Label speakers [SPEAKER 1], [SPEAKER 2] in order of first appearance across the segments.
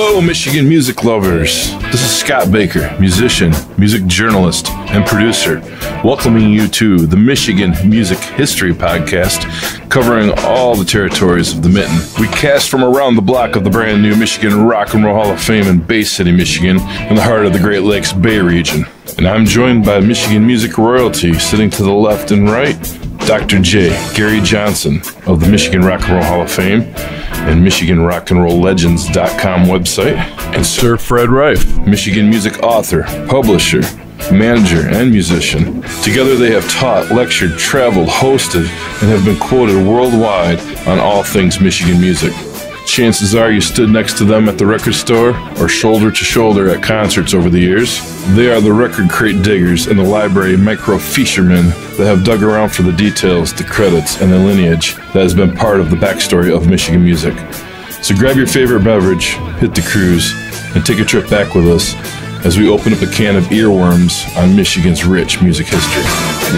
[SPEAKER 1] Hello, Michigan music lovers. This is Scott Baker, musician, music journalist, and producer, welcoming you to the Michigan Music History Podcast, covering all the territories of the Mitten. We cast from around the block of the brand new Michigan Rock and Roll Hall of Fame in Bay City, Michigan, in the heart of the Great Lakes Bay region. And I'm joined by Michigan music royalty sitting to the left and right, Dr. J. Gary Johnson of the Michigan Rock and Roll Hall of Fame and MichiganRockandRollLegends.com website, and Sir Fred Reif, Michigan music author, publisher, manager, and musician. Together they have taught, lectured, traveled, hosted, and have been quoted worldwide on all things Michigan music. Chances are you stood next to them at the record store or shoulder to shoulder at concerts over the years. They are the record crate diggers and the library microfishermen that have dug around for the details, the credits, and the lineage that has been part of the backstory of Michigan music. So grab your favorite beverage, hit the cruise, and take a trip back with us as we open up a can of earworms on Michigan's rich music history.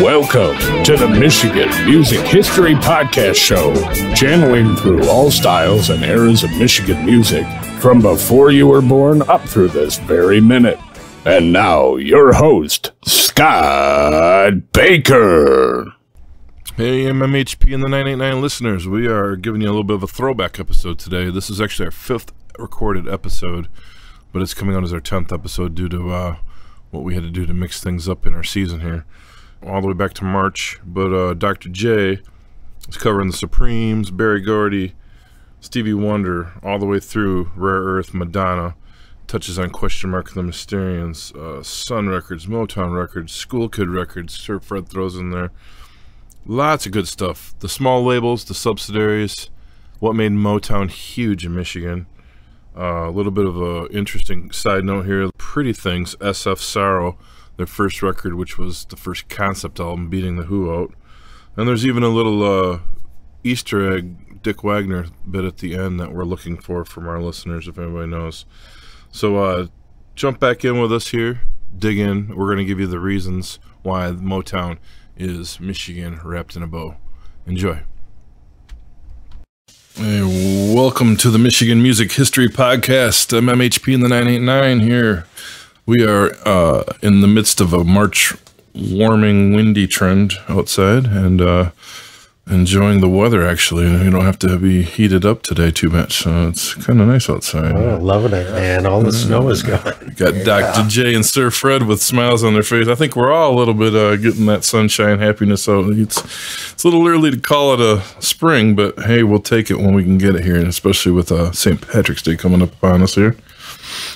[SPEAKER 2] Welcome to the Michigan Music History Podcast Show, channeling through all styles and eras of Michigan music from before you were born up through this very minute. And now, your host, Scott Baker.
[SPEAKER 1] Hey, MMHP and the 989 listeners, we are giving you a little bit of a throwback episode today. This is actually our fifth recorded episode, but it's coming out as our 10th episode due to uh, what we had to do to mix things up in our season here. All the way back to March, but uh, Dr. J is covering the Supremes, Berry Gordy, Stevie Wonder, all the way through Rare Earth, Madonna, touches on Question Mark the Mysterians, uh, Sun Records, Motown Records, School Kid Records, Sir Fred throws in there. Lots of good stuff. The small labels, the subsidiaries, what made Motown huge in Michigan. Uh, a little bit of a interesting side note here. Pretty Things, SF Sorrow, their first record, which was the first concept album, beating the Who out. And there's even a little uh, Easter egg Dick Wagner bit at the end that we're looking for from our listeners, if anybody knows. So uh, jump back in with us here, dig in. We're going to give you the reasons why Motown is Michigan wrapped in a bow. Enjoy. Hey, welcome to the Michigan Music History Podcast. I'm MHP in the 989 here. We are uh, in the midst of a March warming, windy trend outside and uh, enjoying the weather actually. You don't have to be heated up today too much. So it's kind of nice outside.
[SPEAKER 3] Oh, loving it, man. All the snow is gone.
[SPEAKER 1] We got Dr. J and Sir Fred with smiles on their face. I think we're all a little bit uh, getting that sunshine happiness out. It's, it's a little early to call it a spring, but hey, we'll take it when we can get it here, and especially with uh, St. Patrick's Day coming up upon us here.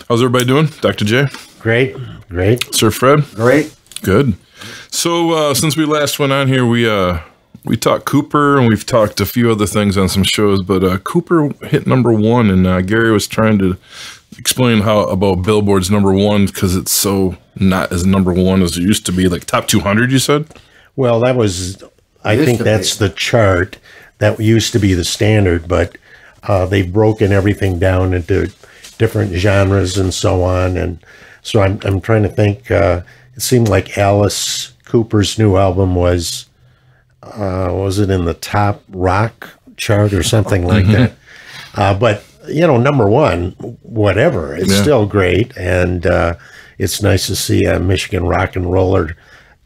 [SPEAKER 1] How's everybody doing? Dr. J?
[SPEAKER 3] Great, great.
[SPEAKER 1] Sir Fred?
[SPEAKER 3] Great.
[SPEAKER 1] Good. So uh, since we last went on here, we uh, we talked Cooper and we've talked a few other things on some shows, but uh, Cooper hit number one, and uh, Gary was trying to explain how about Billboard's number one because it's so not as number one as it used to be, like top 200. You said?
[SPEAKER 3] Well, that was, I think that's the chart that used to be the standard, but uh, they've broken everything down into different genres and so on. And so I'm, I'm trying to think. Uh, it seemed like Alice Cooper's new album was, uh, was it in the top rock chart or something like that? Uh, but you know, number one, whatever, it's
[SPEAKER 1] Yeah.
[SPEAKER 3] still great, and uh, it's nice to see a Michigan rock and roller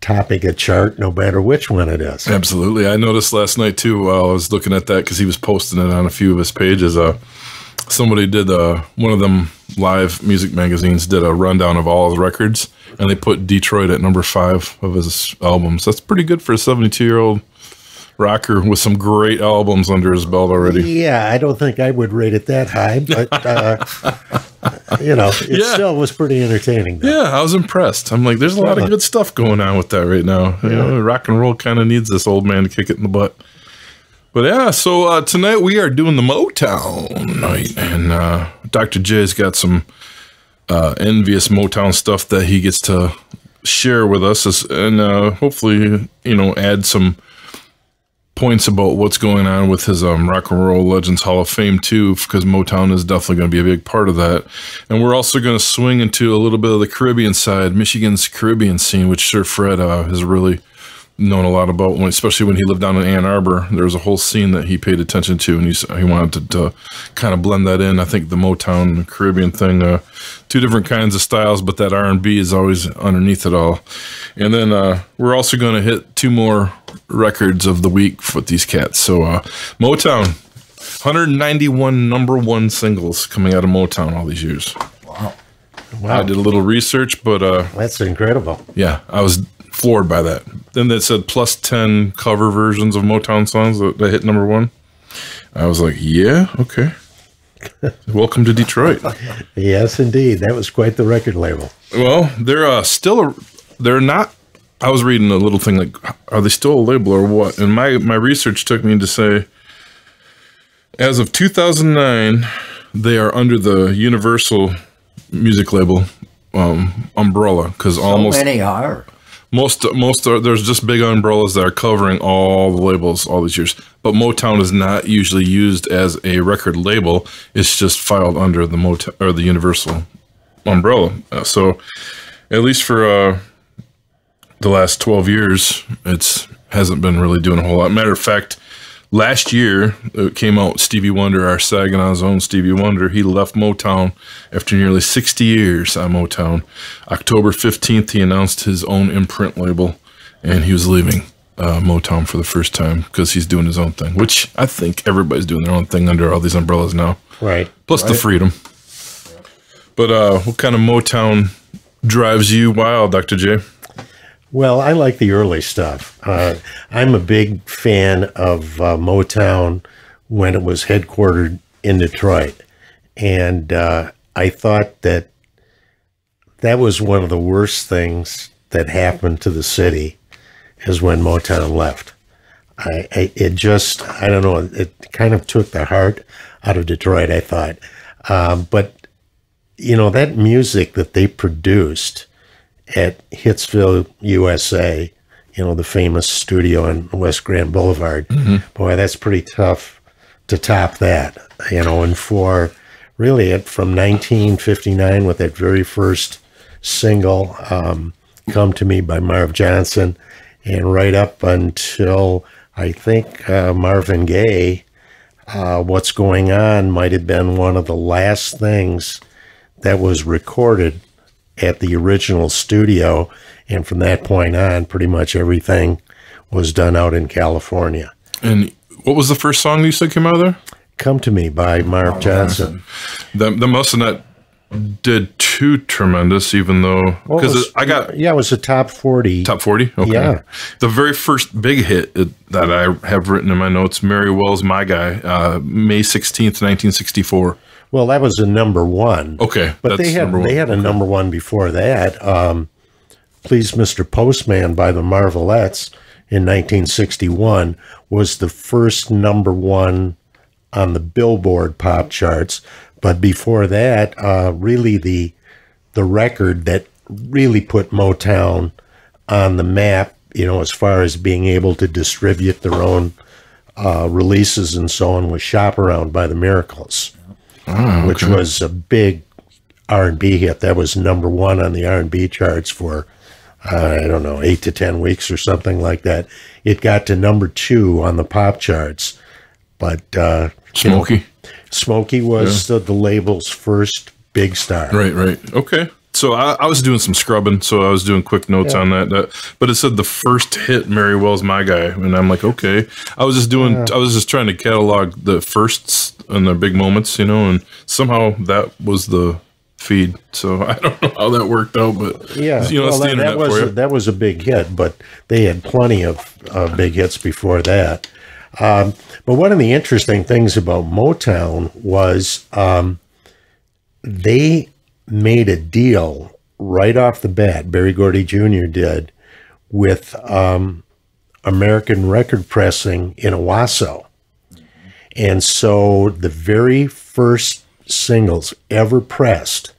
[SPEAKER 3] topping a chart, no matter which one it is.
[SPEAKER 1] Absolutely. I noticed last night too while I was looking at that because he was posting it on a few of his pages. Uh, somebody did uh, one of them live music magazines did a rundown of all his records, and they put Detroit at number five of his albums. That's pretty good for a 72 year old rocker with some great albums under his belt already.
[SPEAKER 3] Yeah, I don't think I would rate it that high, but uh, you know, it
[SPEAKER 1] Yeah.
[SPEAKER 3] still was pretty entertaining. Though.
[SPEAKER 1] Yeah, I was impressed. I'm like, there's a lot of good stuff going on with that right now. You know, rock and roll kind of needs this old man to kick it in the butt. But yeah, so uh, tonight we are doing the Motown night, and uh, Dr. J's got some uh, envious Motown stuff that he gets to share with us, and uh, hopefully, you know, add some points about what's going on with his um, Rock and Roll Legends Hall of Fame too, because Motown is definitely going to be a big part of that. And we're also going to swing into a little bit of the Caribbean side, Michigan's Caribbean scene, which Sir Fred uh, has really known a lot about, when, especially when he lived down in Ann Arbor. There was a whole scene that he paid attention to, and he he wanted to, to kind of blend that in. I think the Motown Caribbean thing, uh, two different kinds of styles, but that R and B is always underneath it all. And then uh, we're also going to hit two more records of the week with these cats. So uh, Motown, 191 number one singles coming out of Motown all these years. I
[SPEAKER 3] Wow, I
[SPEAKER 1] did a little research, but uh,
[SPEAKER 3] that's incredible.
[SPEAKER 1] yeah, I was floored by that. Then that said plus 10 cover versions of Motown songs that, that hit number one. I was like, yeah, okay. Welcome to Detroit.
[SPEAKER 3] Yes, indeed. That was quite the record label.
[SPEAKER 1] Well, they're uh, still a, they're not. I was reading a little thing like, are they still a label or what? And my my research took me to say, as of 2009, they are under the Universal music label um, umbrella because almost
[SPEAKER 4] Many are.
[SPEAKER 1] Most most are, there's just big umbrellas that are covering all the labels all these years. But Motown is not usually used as a record label. It's just filed under the Motown or the Universal umbrella. Uh, so at least for uh, the last 12 years, it's hasn't been really doing a whole lot. Matter of fact, last year it came out Stevie Wonder, our Saginaw's own Stevie Wonder. He left Motown after nearly 60 years on Motown. October 15th, he announced his own imprint label, and he was leaving uh, Motown for the first time because he's doing his own thing, which I think everybody's doing their own thing under all these umbrellas now.
[SPEAKER 3] Right.
[SPEAKER 1] Plus the freedom. But uh, what kind of Motown drives you wild, Dr. J?
[SPEAKER 3] Well, I like the early stuff. Uh, I'm a big fan of uh, Motown when it was headquartered in Detroit. And uh, I thought that that was one of the worst things that happened to the city is when Motown left. I, I it just I don't know it kind of took the heart out of Detroit. I thought, um, but you know that music that they produced at Hitsville, USA, you know, the famous studio on West Grand Boulevard. Boy, that's pretty tough to top that, you know, and for really it from 1959 with that very first single, um, Come to Me by Marv Johnson, and right up until I think uh, Marvin Gaye, uh, What's Going On might have been one of the last things that was recorded at the original studio. And from that point on, pretty much everything was done out in California.
[SPEAKER 1] And what was the first song you said came out of there?
[SPEAKER 3] Come to Me by Marv Johnson.
[SPEAKER 1] The, the most of that did too tremendous, even though because I got
[SPEAKER 3] Yeah, it was a top 40.
[SPEAKER 1] top forty. Okay.
[SPEAKER 3] Yeah.
[SPEAKER 1] The very first big hit that I have written in my notes, Mary Wells, My Guy, uh, May sixteenth, nineteen sixty four.
[SPEAKER 3] Well, that was a number one.
[SPEAKER 1] Okay,
[SPEAKER 3] But they had they had a number one before that. Um, Please, Mr. Postman by the Marvelettes in 1961 was the first number one on the Billboard pop charts. But before that, uh, really the the record that really put Motown on the map, you know, as far as being able to distribute their own uh, releases and so on, was "Shop Around" by the Miracles which was a big R&B hit. That was number one on the R&B charts for I don't know eight to ten weeks or something like that. It got to number two on the pop charts, but uh, you know,
[SPEAKER 1] Smokey.
[SPEAKER 3] Smokey was the, the label's first big star.
[SPEAKER 1] Right, right. Okay. So I, I was doing some scrubbing, so I was doing quick notes on that, that. But it said the first hit, Mary Wells, my guy, and I'm like, okay. I was just doing, I was just trying to catalog the firsts and the big moments, you know, and somehow that was the feed. So I don't know how that worked out, but
[SPEAKER 3] Yeah,
[SPEAKER 1] you know,
[SPEAKER 3] well, that, that was a, that was a big hit, but they had plenty of uh, big hits before that. Um, but one of the interesting things about Motown was um, they made a deal right off the bat. Berry Gordy Jr. did with um, American Record Pressing in Owosso. And so the very first singles ever pressed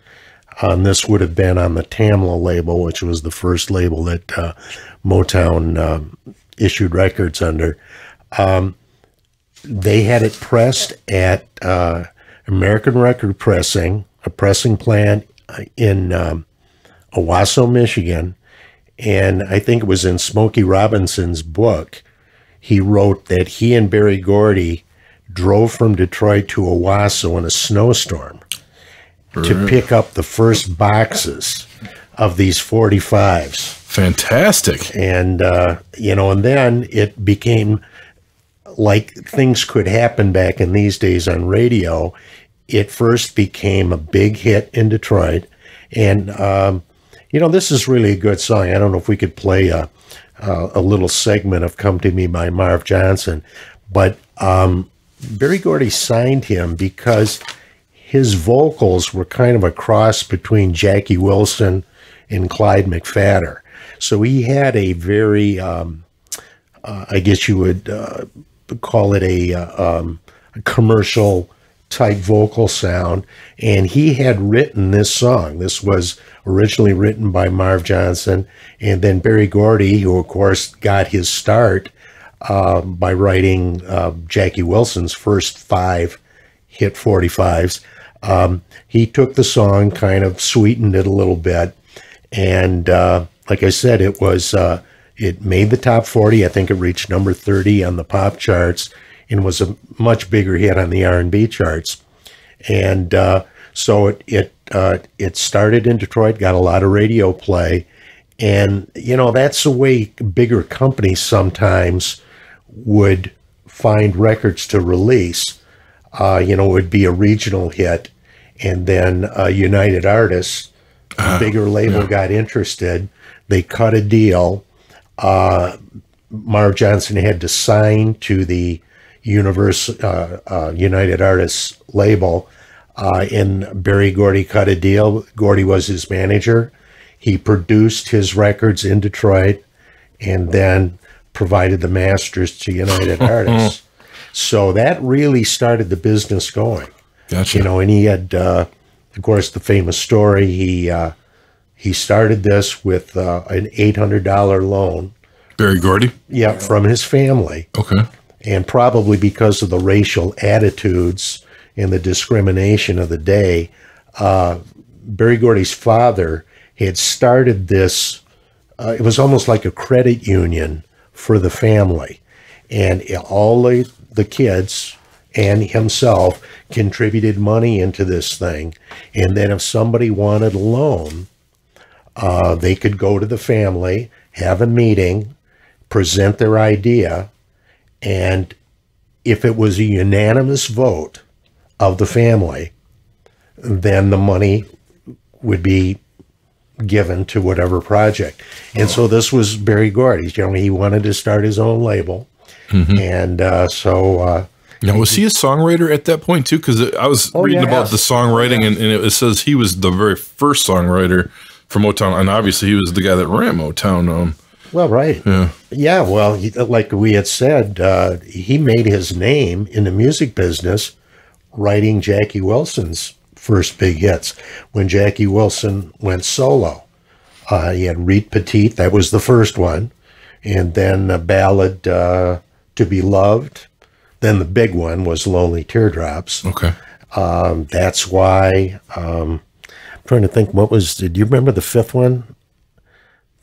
[SPEAKER 3] on this would have been on the Tamla label, which was the first label that uh, Motown um, issued records under. Um, they had it pressed at uh, American Record Pressing, a pressing plant in um, Owosso, Michigan, And I think it was in Smokey Robinson's book, he wrote that he and Berry Gordy drove from Detroit to Owosso in a snowstorm to pick up the first boxes of these 45s.
[SPEAKER 1] Fantastic.
[SPEAKER 3] And, uh, you know, and then it became like things could happen back in these days on radio. It first became a big hit in Detroit. And, um, you know, this is really a good song. I don't know if we could play a, a, a little segment of Come to Me by Marv Johnson, but um, Berry Gordy signed him because his vocals were kind of a cross between Jackie Wilson and Clyde McPhatter. So he had a very, um, uh, I guess you would uh, call it a, uh, um, a commercial type vocal sound. And he had written this song. This was originally written by Marv Johnson. And then Berry Gordy, who of course got his start uh, by writing uh, Jackie Wilson's first five hit 45s. Um, he took the song, kind of sweetened it a little bit. And uh, like I said, it was, uh, it made the top 40. I think it reached number 30 on the pop charts and was a much bigger hit on the R&B charts. And uh, so it it uh, it started in Detroit, got a lot of radio play, and you know that's the way bigger companies sometimes would find records to release. Uh, you know, it would be a regional hit, and then uh, United Artists, a bigger label, got interested. They cut a deal. Uh, Marv Johnson had to sign to the Universe uh, uh, United Artists label, uh, and Berry Gordy cut a deal. Gordy was his manager. He produced his records in Detroit, and then provided the masters to United Artists. So that really started the business going.
[SPEAKER 1] Gotcha.
[SPEAKER 3] You know, and he had, uh, of course, the famous story. He uh, he started this with uh, an eight hundred dollar loan.
[SPEAKER 1] Berry Gordy.
[SPEAKER 3] Yeah, from his family
[SPEAKER 1] Okay.
[SPEAKER 3] And probably because of the racial attitudes and the discrimination of the day, uh, Berry Gordy's father had started this. Uh, it was almost like a credit union for the family, and all the, the kids and himself contributed money into this thing. And then if somebody wanted a loan, uh, they could go to the family, have a meeting, present their idea, and if it was a unanimous vote of the family, then the money would be given to whatever project. And so this was Berry Gordy's. You know, he wanted to start his own label. And uh, so, uh,
[SPEAKER 1] Now, was he a songwriter at that point too? Because I was reading
[SPEAKER 3] yeah.
[SPEAKER 1] about the songwriting, and, and it says he was the very first songwriter for Motown, and obviously he was the guy that ran Motown. Um,
[SPEAKER 3] well, right.
[SPEAKER 1] yeah,
[SPEAKER 3] Yeah, well, he, like we had said, uh, he made his name in the music business writing Jackie Wilson's first big hits. When Jackie Wilson went solo, uh, he had Reet Petite, that was the first one, and then a ballad, uh, To Be Loved. Then the big one was Lonely Teardrops.
[SPEAKER 1] okay.
[SPEAKER 3] Um, that's why. Um, I'm trying to think, what was, did you remember the fifth one?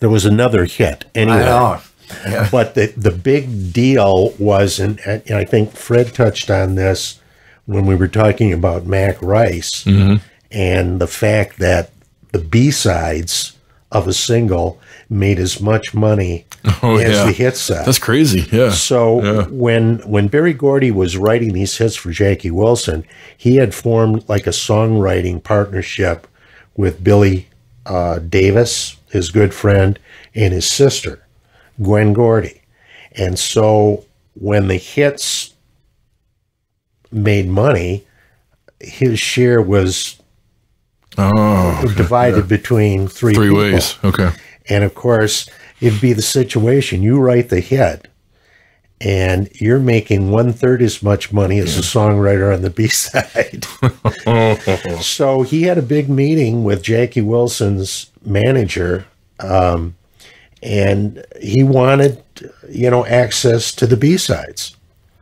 [SPEAKER 3] There was another hit. Anyway.
[SPEAKER 4] I know.
[SPEAKER 3] But the, the big deal was, and, and I think Fred touched on this when we were talking about Mac Rice and the fact that the B sides of a single made as much money
[SPEAKER 1] Oh,
[SPEAKER 3] as
[SPEAKER 1] yeah.
[SPEAKER 3] the hit side.
[SPEAKER 1] That's crazy. Yeah.
[SPEAKER 3] So
[SPEAKER 1] Yeah.
[SPEAKER 3] when when Berry Gordy was writing these hits for Jackie Wilson, he had formed like a songwriting partnership with Billy uh, Davis, his good friend, and his sister, Gwen Gordy. And so when the hits made money, his share was
[SPEAKER 1] oh,
[SPEAKER 3] divided between three
[SPEAKER 1] three
[SPEAKER 3] people.
[SPEAKER 1] ways. Okay.
[SPEAKER 3] And of course, it'd be the situation you write the hit and you're making one third as much money as a songwriter on the B side. so he had a big meeting with Jackie Wilson's manager, um, and he wanted, you know, access to the B sides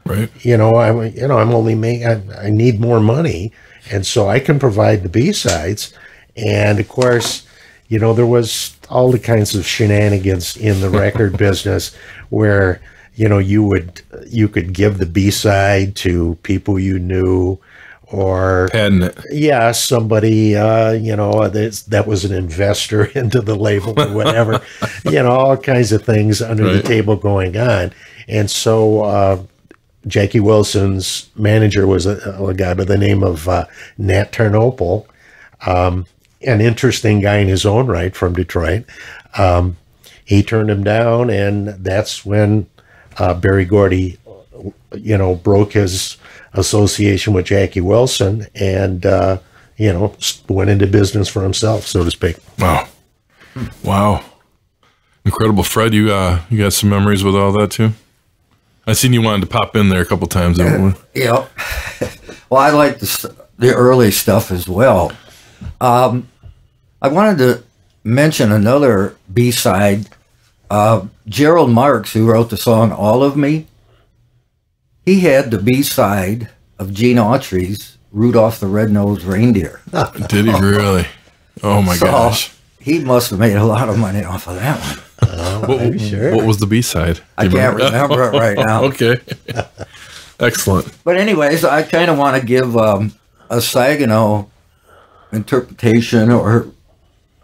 [SPEAKER 1] Right.
[SPEAKER 3] you know, I'm, you know, I'm only making, I, I need more money. And so I can provide the B sides. And of course, you know, there was all the kinds of shenanigans in the record business where you know you would you could give the B side to people you knew or
[SPEAKER 1] it.
[SPEAKER 3] yeah somebody uh you know that that was an investor into the label or whatever you know all kinds of things under the table going on and so uh Jackie Wilson's manager was a, a guy by the name of uh, Nat Tarnopol, um, an interesting guy in his own right from Detroit. Um, he turned him down, and that's when uh, Berry Gordy, you know, broke his association with Jackie Wilson and, uh, you know, went into business for himself, so to speak.
[SPEAKER 1] Wow. Wow. Incredible. Fred, you uh you got some memories with all that too? I seen you wanted to pop in there a couple times. haven't?
[SPEAKER 4] Yeah. well, I like the, the early stuff as well. Um, I wanted to mention another B side. Uh, Gerald Marks, who wrote the song All of Me, he had the B side of Gene Autry's Rudolph the Red-Nosed Reindeer.
[SPEAKER 1] Did he really? Oh my
[SPEAKER 4] So
[SPEAKER 1] gosh.
[SPEAKER 4] he must have made a lot of money off of that one.
[SPEAKER 1] What,
[SPEAKER 3] sure.
[SPEAKER 1] what was the B side?
[SPEAKER 4] I can't remember it right now.
[SPEAKER 1] okay. Excellent.
[SPEAKER 4] But anyways, I kind of want to give um, a Saginaw interpretation or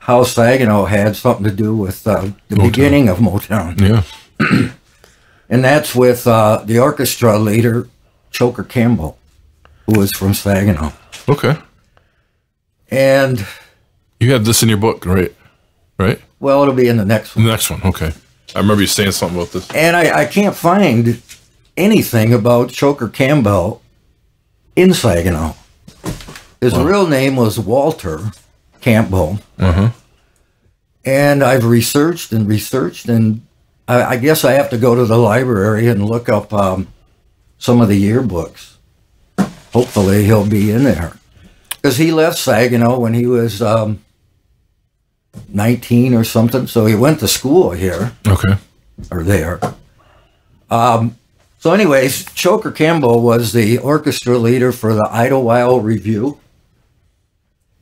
[SPEAKER 4] how Saginaw had something to do with uh, the beginning of Motown,
[SPEAKER 1] Yeah.
[SPEAKER 4] and that's with uh, the orchestra leader Choker Campbell, who was from Saginaw,
[SPEAKER 1] Okay.
[SPEAKER 4] and
[SPEAKER 1] You have this in your book, right? Right?
[SPEAKER 4] well, it'll be in the next one.
[SPEAKER 1] The next one. Okay. I remember you saying something about this.
[SPEAKER 4] And I, I can't find anything about Choker Campbell in Saginaw. His real name was Walter Campbell.
[SPEAKER 1] Uh-huh.
[SPEAKER 4] And I've researched and researched, and I, I guess I have to go to the library and look up um, some of the yearbooks. Hopefully, he'll be in there. Because he left Saginaw when he was um, 19 or something, so he went to school here
[SPEAKER 1] Okay.
[SPEAKER 4] or there. Um, so, anyways, Choker Campbell was the orchestra leader for the Idlewild Revue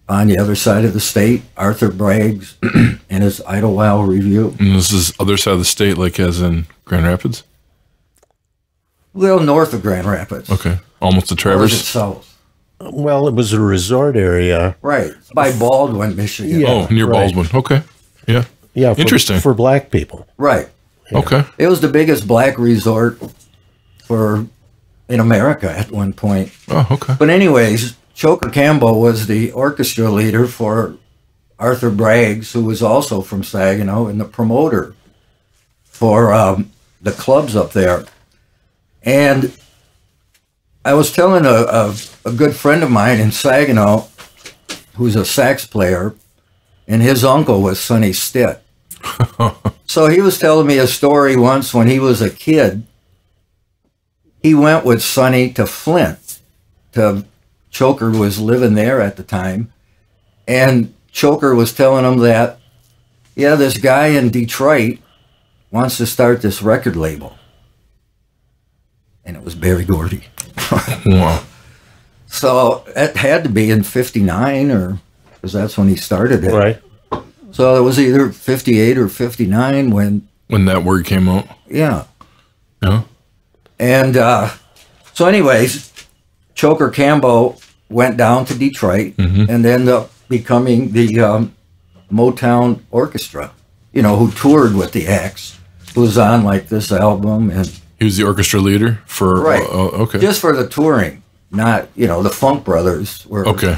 [SPEAKER 4] on the other side of the state. Arthur Braggs and his Idlewild Revue.
[SPEAKER 1] And this is other side of the state, like as in Grand Rapids?
[SPEAKER 4] A little north of Grand Rapids.
[SPEAKER 1] Okay. Almost to
[SPEAKER 4] Or is it
[SPEAKER 1] Traverse.
[SPEAKER 4] south?
[SPEAKER 3] Well, it was a resort area.
[SPEAKER 4] Right. By Baldwin, Michigan.
[SPEAKER 3] Yeah.
[SPEAKER 1] oh, near
[SPEAKER 3] right.
[SPEAKER 1] Baldwin. Okay. Yeah.
[SPEAKER 3] Yeah, for,
[SPEAKER 1] Interesting.
[SPEAKER 3] for black people.
[SPEAKER 4] Right.
[SPEAKER 1] Okay.
[SPEAKER 4] It was the biggest black resort for in America at one point.
[SPEAKER 1] Oh, okay.
[SPEAKER 4] But anyways, Choker Campbell was the orchestra leader for Arthur Braggs, who was also from Saginaw, and the promoter for um, the clubs up there. And I was telling a, a, a good friend of mine in Saginaw, who's a sax player, and his uncle was Sonny Stitt. so he was telling me a story once when he was a kid. He went with Sonny to Flint to Choker was living there at the time, and Choker was telling him that, yeah, this guy in Detroit wants to start this record label, and it was Berry Gordy.
[SPEAKER 1] Wow.
[SPEAKER 4] So it had to be in '59, or because that's when he started it.
[SPEAKER 3] Right.
[SPEAKER 4] So it was either '58 or '59 when,
[SPEAKER 1] When that word came out.
[SPEAKER 4] yeah.
[SPEAKER 1] Yeah.
[SPEAKER 4] And uh, so, anyways, Choker Campbell went down to Detroit and ended up becoming the um, Motown Orchestra, you know, who toured with the acts, who was on like this album and
[SPEAKER 1] He was the orchestra leader for.
[SPEAKER 4] Right.
[SPEAKER 1] Uh, uh, okay.
[SPEAKER 4] just for the touring, not, you know, the Funk Brothers were.
[SPEAKER 1] okay.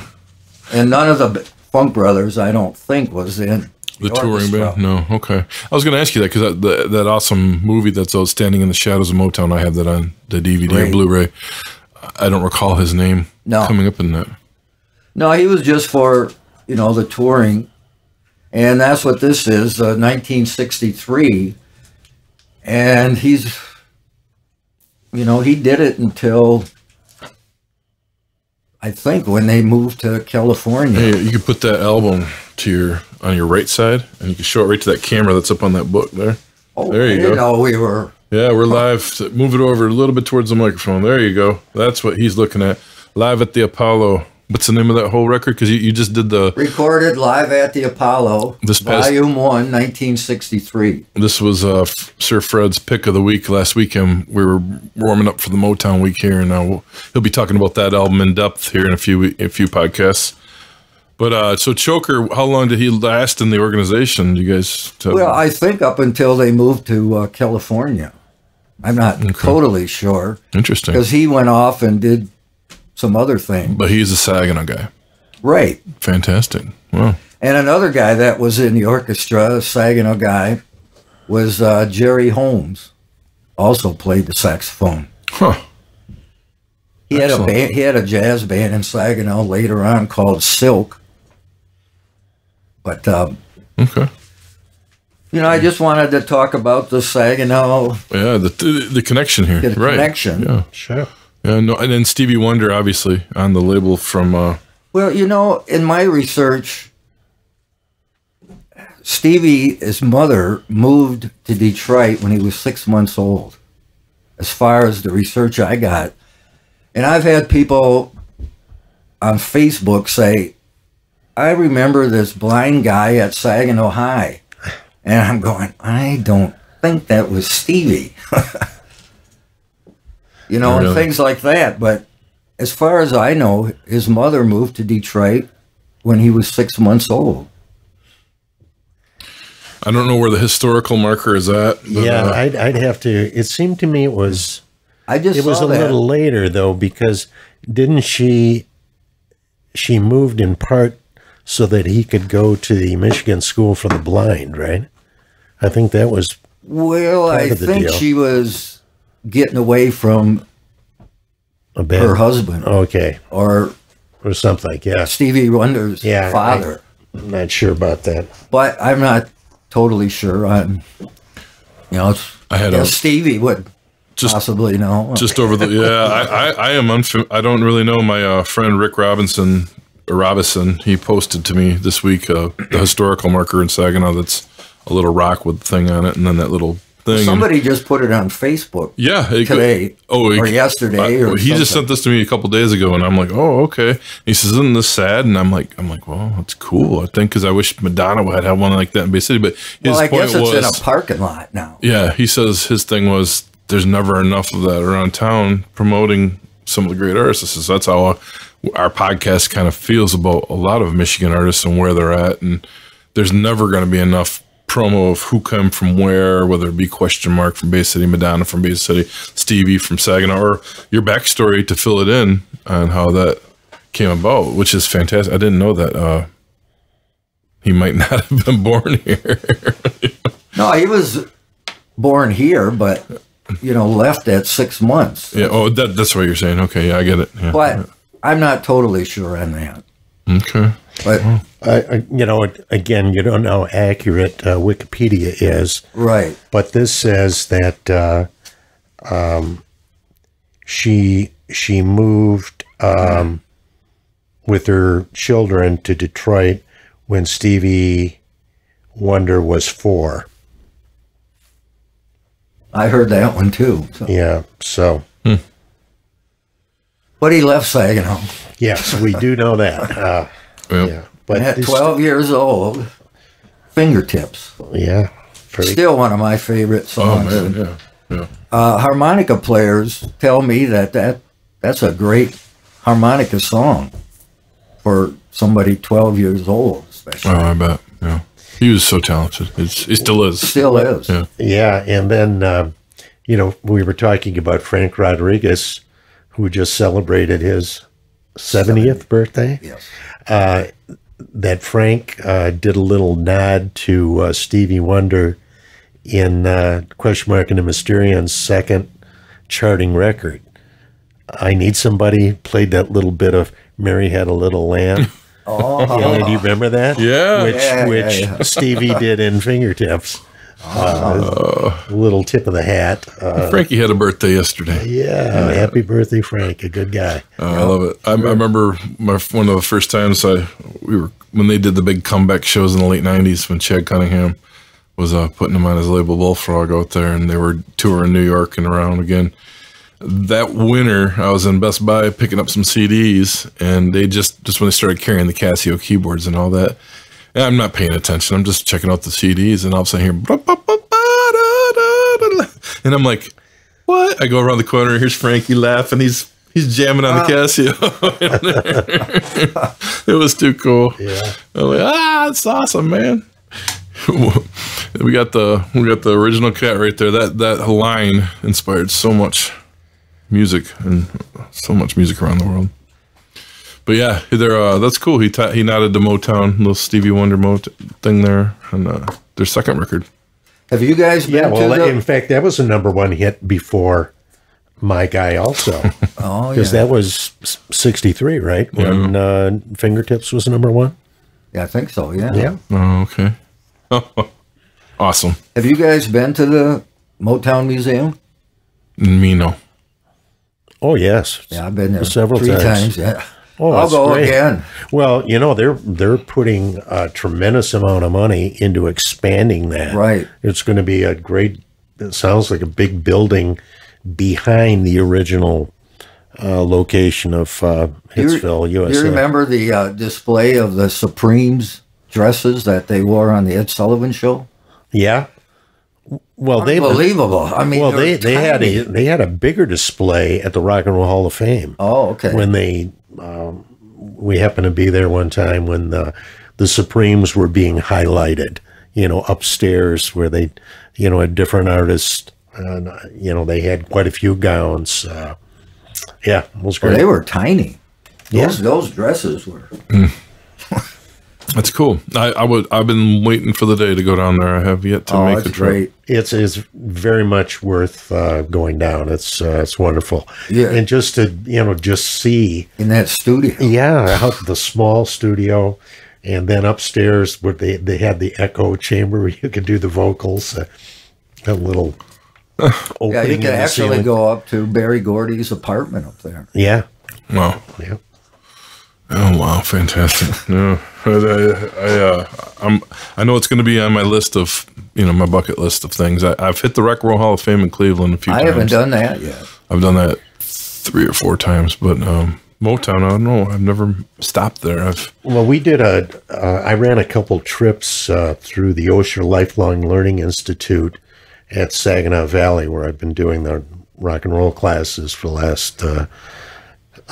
[SPEAKER 4] And none of the Funk Brothers, I don't think, was in
[SPEAKER 1] The touring band? No. Okay. I was going to ask you that because that, that, that awesome movie that's outstanding in the shadows of Motown. I have that on the DVD or Blu-ray. I don't recall his name
[SPEAKER 4] No.
[SPEAKER 1] coming up in that.
[SPEAKER 4] No, he was just for you know the touring, and that's what this is, uh, 1963, and he's, you know, he did it until I think when they moved to California.
[SPEAKER 1] Hey, you could put that album to your on your right side, and you can show it right to that camera that's up on that book there.
[SPEAKER 4] oh,
[SPEAKER 1] there you
[SPEAKER 4] I
[SPEAKER 1] go.
[SPEAKER 4] didn't know we were.
[SPEAKER 1] Yeah, we're live. Move it over a little bit towards the microphone. There you go. That's what he's looking at. Live at the Apollo What's the name of that whole record? Because you, you just did the.
[SPEAKER 4] Recorded live at the Apollo,
[SPEAKER 1] This past-
[SPEAKER 4] Volume 1, 1963.
[SPEAKER 1] This was uh, Sir Fred's pick of the week last weekend. We were warming up for the Motown week here, and uh, we'll, he'll be talking about that album in depth here in a few a few podcasts. But uh, so Choker, how long did he last in the organization? You guys? Tell
[SPEAKER 4] Well, I think up until they moved to uh, California. I'm not totally sure
[SPEAKER 1] interesting.
[SPEAKER 4] because he went off and did some other thing.
[SPEAKER 1] But he's a Saginaw guy.
[SPEAKER 4] Right.
[SPEAKER 1] Fantastic. Wow.
[SPEAKER 4] And another guy that was in the orchestra, a Saginaw guy, was uh, Jerry Holmes. Also played the saxophone.
[SPEAKER 1] Huh.
[SPEAKER 4] He had a band, he had a jazz band in Saginaw later on called Silk. But um,
[SPEAKER 1] Okay.
[SPEAKER 4] You know, I just wanted to talk about the Saginaw.
[SPEAKER 1] Yeah, the the, the connection here.
[SPEAKER 4] Get a
[SPEAKER 1] right.
[SPEAKER 4] connection.
[SPEAKER 1] Yeah.
[SPEAKER 3] Sure.
[SPEAKER 1] Yeah. No, and then Stevie Wonder, obviously, on the label from. Uh,
[SPEAKER 4] Well, you know, in my research, Stevie, his mother, moved to Detroit when he was six months old. As far as the research I got, and I've had people on Facebook say, "I remember this blind guy at Saginaw High," and I'm going, "I don't think that was Stevie." you know, and things like that. But as far as I know, his mother moved to Detroit when he was six months old.
[SPEAKER 1] I don't know where the historical marker is at. but,
[SPEAKER 3] Yeah,
[SPEAKER 1] uh,
[SPEAKER 3] I'd, I'd have to. It seemed to me it was
[SPEAKER 4] I just
[SPEAKER 3] it was a
[SPEAKER 4] that.
[SPEAKER 3] little later though because didn't she she moved in part so that he could go to the Michigan School for the Blind, right? I think that was
[SPEAKER 4] Well, I
[SPEAKER 3] of the
[SPEAKER 4] think
[SPEAKER 3] deal.
[SPEAKER 4] she was getting away from
[SPEAKER 3] a bad
[SPEAKER 4] her husband
[SPEAKER 3] Okay,
[SPEAKER 4] or
[SPEAKER 3] or something yeah.
[SPEAKER 4] Stevie Wonder's
[SPEAKER 3] Yeah,
[SPEAKER 4] father.
[SPEAKER 3] I'm not sure about that.
[SPEAKER 4] but I'm not totally sure. I'm, you know,
[SPEAKER 1] I had
[SPEAKER 4] yeah,
[SPEAKER 1] a-
[SPEAKER 4] Stevie would
[SPEAKER 1] Just-
[SPEAKER 4] possibly know.
[SPEAKER 1] just over the yeah I, I, I am unfam- I don't really know my uh, friend Rick Robinson or Robinson he posted to me this week uh, the historical marker in Saginaw that's a little rock with the thing on it and then that little thing and-
[SPEAKER 4] Somebody just put it on Facebook
[SPEAKER 1] yeah it,
[SPEAKER 4] today
[SPEAKER 1] oh
[SPEAKER 4] or yesterday
[SPEAKER 1] I-
[SPEAKER 4] or
[SPEAKER 1] he just sent this to me a couple days ago and I'm like oh okay he says isn't this sad and I'm like I'm like well it's cool I think because I wish Madonna would have one like that in Bay City but his
[SPEAKER 4] Well, I
[SPEAKER 1] point
[SPEAKER 4] guess it's
[SPEAKER 1] was
[SPEAKER 4] in a parking lot now.
[SPEAKER 1] yeah, he says his thing was there's never enough of that around town promoting some of the great artists. That's how our podcast kind of feels about a lot of Michigan artists and where they're at, and there's never going to be enough promo of who come from where, whether it be question mark from Bay City, Madonna from Bay City, Stevie from Saginaw, or your backstory to fill it in on how that came about, which is fantastic. I didn't know that. Uh, he might not have been born here.
[SPEAKER 4] No, he was born here, but you know, left at six months.
[SPEAKER 1] Yeah. Oh, that, that's what you're saying. Okay. Yeah, I get it. Yeah.
[SPEAKER 4] But I'm not totally sure on that.
[SPEAKER 1] Okay.
[SPEAKER 4] But
[SPEAKER 3] I, I, you know, again, you don't know how accurate uh, Wikipedia is,
[SPEAKER 4] right,
[SPEAKER 3] but this says that uh, um, she she moved um, with her children to Detroit when Stevie Wonder was four.
[SPEAKER 4] I heard that one too. So.
[SPEAKER 3] Yeah, so
[SPEAKER 4] But he left Saginaw
[SPEAKER 3] yes, we do know that. Uh,
[SPEAKER 1] Well,
[SPEAKER 3] yeah, but
[SPEAKER 4] at
[SPEAKER 3] this-
[SPEAKER 4] 12 years old. Fingertips,
[SPEAKER 3] yeah, very
[SPEAKER 4] still one of my favorite
[SPEAKER 1] Oh
[SPEAKER 4] songs.
[SPEAKER 1] man. Yeah. Yeah.
[SPEAKER 4] uh, harmonica players tell me that, that that's a great harmonica song for somebody 12 years old, especially.
[SPEAKER 1] Oh, I bet. Yeah. He was so talented. It's, he still is.
[SPEAKER 4] Still is.
[SPEAKER 1] Yeah.
[SPEAKER 3] Yeah, and then um, you know we were talking about Frank Rodriguez, who just celebrated his seventieth birthday.
[SPEAKER 4] Yes.
[SPEAKER 3] Uh, that Frank uh, did a little nod to uh, Stevie Wonder in uh, Question Mark and the Mysterian's second charting record. I Need Somebody played that little bit of Mary Had a Little Lamb.
[SPEAKER 4] Oh,
[SPEAKER 3] Yeah, do you remember that?
[SPEAKER 1] Yeah.
[SPEAKER 3] Which,
[SPEAKER 4] Yeah, yeah,
[SPEAKER 3] which
[SPEAKER 4] yeah.
[SPEAKER 3] Stevie did in Fingertips. Uh, little tip of the hat. Uh,
[SPEAKER 1] Frankie had a birthday yesterday.
[SPEAKER 3] yeah, happy birthday, Frank. A good guy.
[SPEAKER 1] Uh, I love it. I, I remember my one of the first times I we were when they did the big comeback shows in the late '90s when Chad Cunningham was uh, putting him on his label Bullfrog out there, and they were touring New York and around again. that winter, I was in Best Buy picking up some CDs, and they just just when they started carrying the Casio keyboards and all that. And I'm not paying attention. I'm just checking out the CDs, and all of a sudden hear, and I'm like, "What?" I go around the corner. Here's Frankie laughing. He's he's jamming on the Casio. it was too cool.
[SPEAKER 3] Yeah.
[SPEAKER 1] I'm like, ah, it's awesome, man. we got the we got the original cat right there. That that line inspired so much music and so much music around the world. But yeah, they're uh, that's cool. He t- he nodded to Motown, little Stevie Wonder mot thing there, and uh, their second record.
[SPEAKER 4] Have you guys been
[SPEAKER 3] Yeah,
[SPEAKER 4] to
[SPEAKER 3] well,
[SPEAKER 4] the?
[SPEAKER 3] in fact, that was a number one hit before my guy, also,
[SPEAKER 4] oh, yeah.
[SPEAKER 3] because that was '63, right? When uh, Fingertips was number one.
[SPEAKER 4] yeah, I think so. Yeah.
[SPEAKER 3] Yeah.
[SPEAKER 1] Oh, okay. awesome.
[SPEAKER 4] Have you guys been to the Motown Museum?
[SPEAKER 1] Me no.
[SPEAKER 3] Oh yes.
[SPEAKER 4] Yeah, I've been there
[SPEAKER 3] Several
[SPEAKER 4] three
[SPEAKER 3] times.
[SPEAKER 4] times. yeah.
[SPEAKER 3] Oh,
[SPEAKER 4] I'll go
[SPEAKER 3] great.
[SPEAKER 4] again.
[SPEAKER 3] Well, you know they're they're putting a tremendous amount of money into expanding that.
[SPEAKER 4] Right.
[SPEAKER 3] It's going to be a great. It sounds like a big building behind the original uh, location of uh,
[SPEAKER 4] Do you- Do
[SPEAKER 3] USA.
[SPEAKER 4] you remember the uh, display of the Supremes dresses that they wore on the Ed Sullivan show?
[SPEAKER 3] Yeah. Well, they
[SPEAKER 4] Unbelievable. I mean,
[SPEAKER 3] well
[SPEAKER 4] they,
[SPEAKER 3] they they had a they had a bigger display at the Rock and Roll Hall of Fame.
[SPEAKER 4] Oh, okay.
[SPEAKER 3] when they um, we happened to be there one time when the the Supremes were being highlighted, you know, upstairs where they, you know, had different artists, and uh, you know they had quite a few gowns. Uh, yeah, it was
[SPEAKER 4] Well, they were tiny. Those
[SPEAKER 3] Yeah.
[SPEAKER 4] those dresses were.
[SPEAKER 1] That's cool. I, I would. I've been waiting for the day to go down there. I have yet to
[SPEAKER 4] Oh,
[SPEAKER 1] make
[SPEAKER 4] that's
[SPEAKER 1] the trip.
[SPEAKER 4] great.
[SPEAKER 3] it's is very much worth uh, going down. It's uh, it's wonderful.
[SPEAKER 4] Yeah.
[SPEAKER 3] and just to you know just see
[SPEAKER 4] in that studio.
[SPEAKER 3] Yeah, out the small studio, and then upstairs where they they had the echo chamber where you could do the vocals. Uh, a little opening.
[SPEAKER 4] Yeah, you
[SPEAKER 3] in
[SPEAKER 4] can actually
[SPEAKER 3] ceiling.
[SPEAKER 4] go up to Berry Gordy's apartment up there.
[SPEAKER 3] Yeah,
[SPEAKER 1] Wow.
[SPEAKER 3] yeah.
[SPEAKER 1] Oh wow, fantastic! No, I, I, uh, I'm, I know it's going to be on my list of, you know, my bucket list of things. I, I've hit the Rock and Roll Hall of Fame in Cleveland a few times.
[SPEAKER 4] I
[SPEAKER 1] times.
[SPEAKER 4] haven't done that yet.
[SPEAKER 1] I've done that three or four times, but um, Motown, I don't know. I've never stopped there. I've
[SPEAKER 3] Well, we did a. Uh, I ran a couple trips uh, through the Osher Lifelong Learning Institute at Saginaw Valley, where I've been doing the rock and roll classes for the last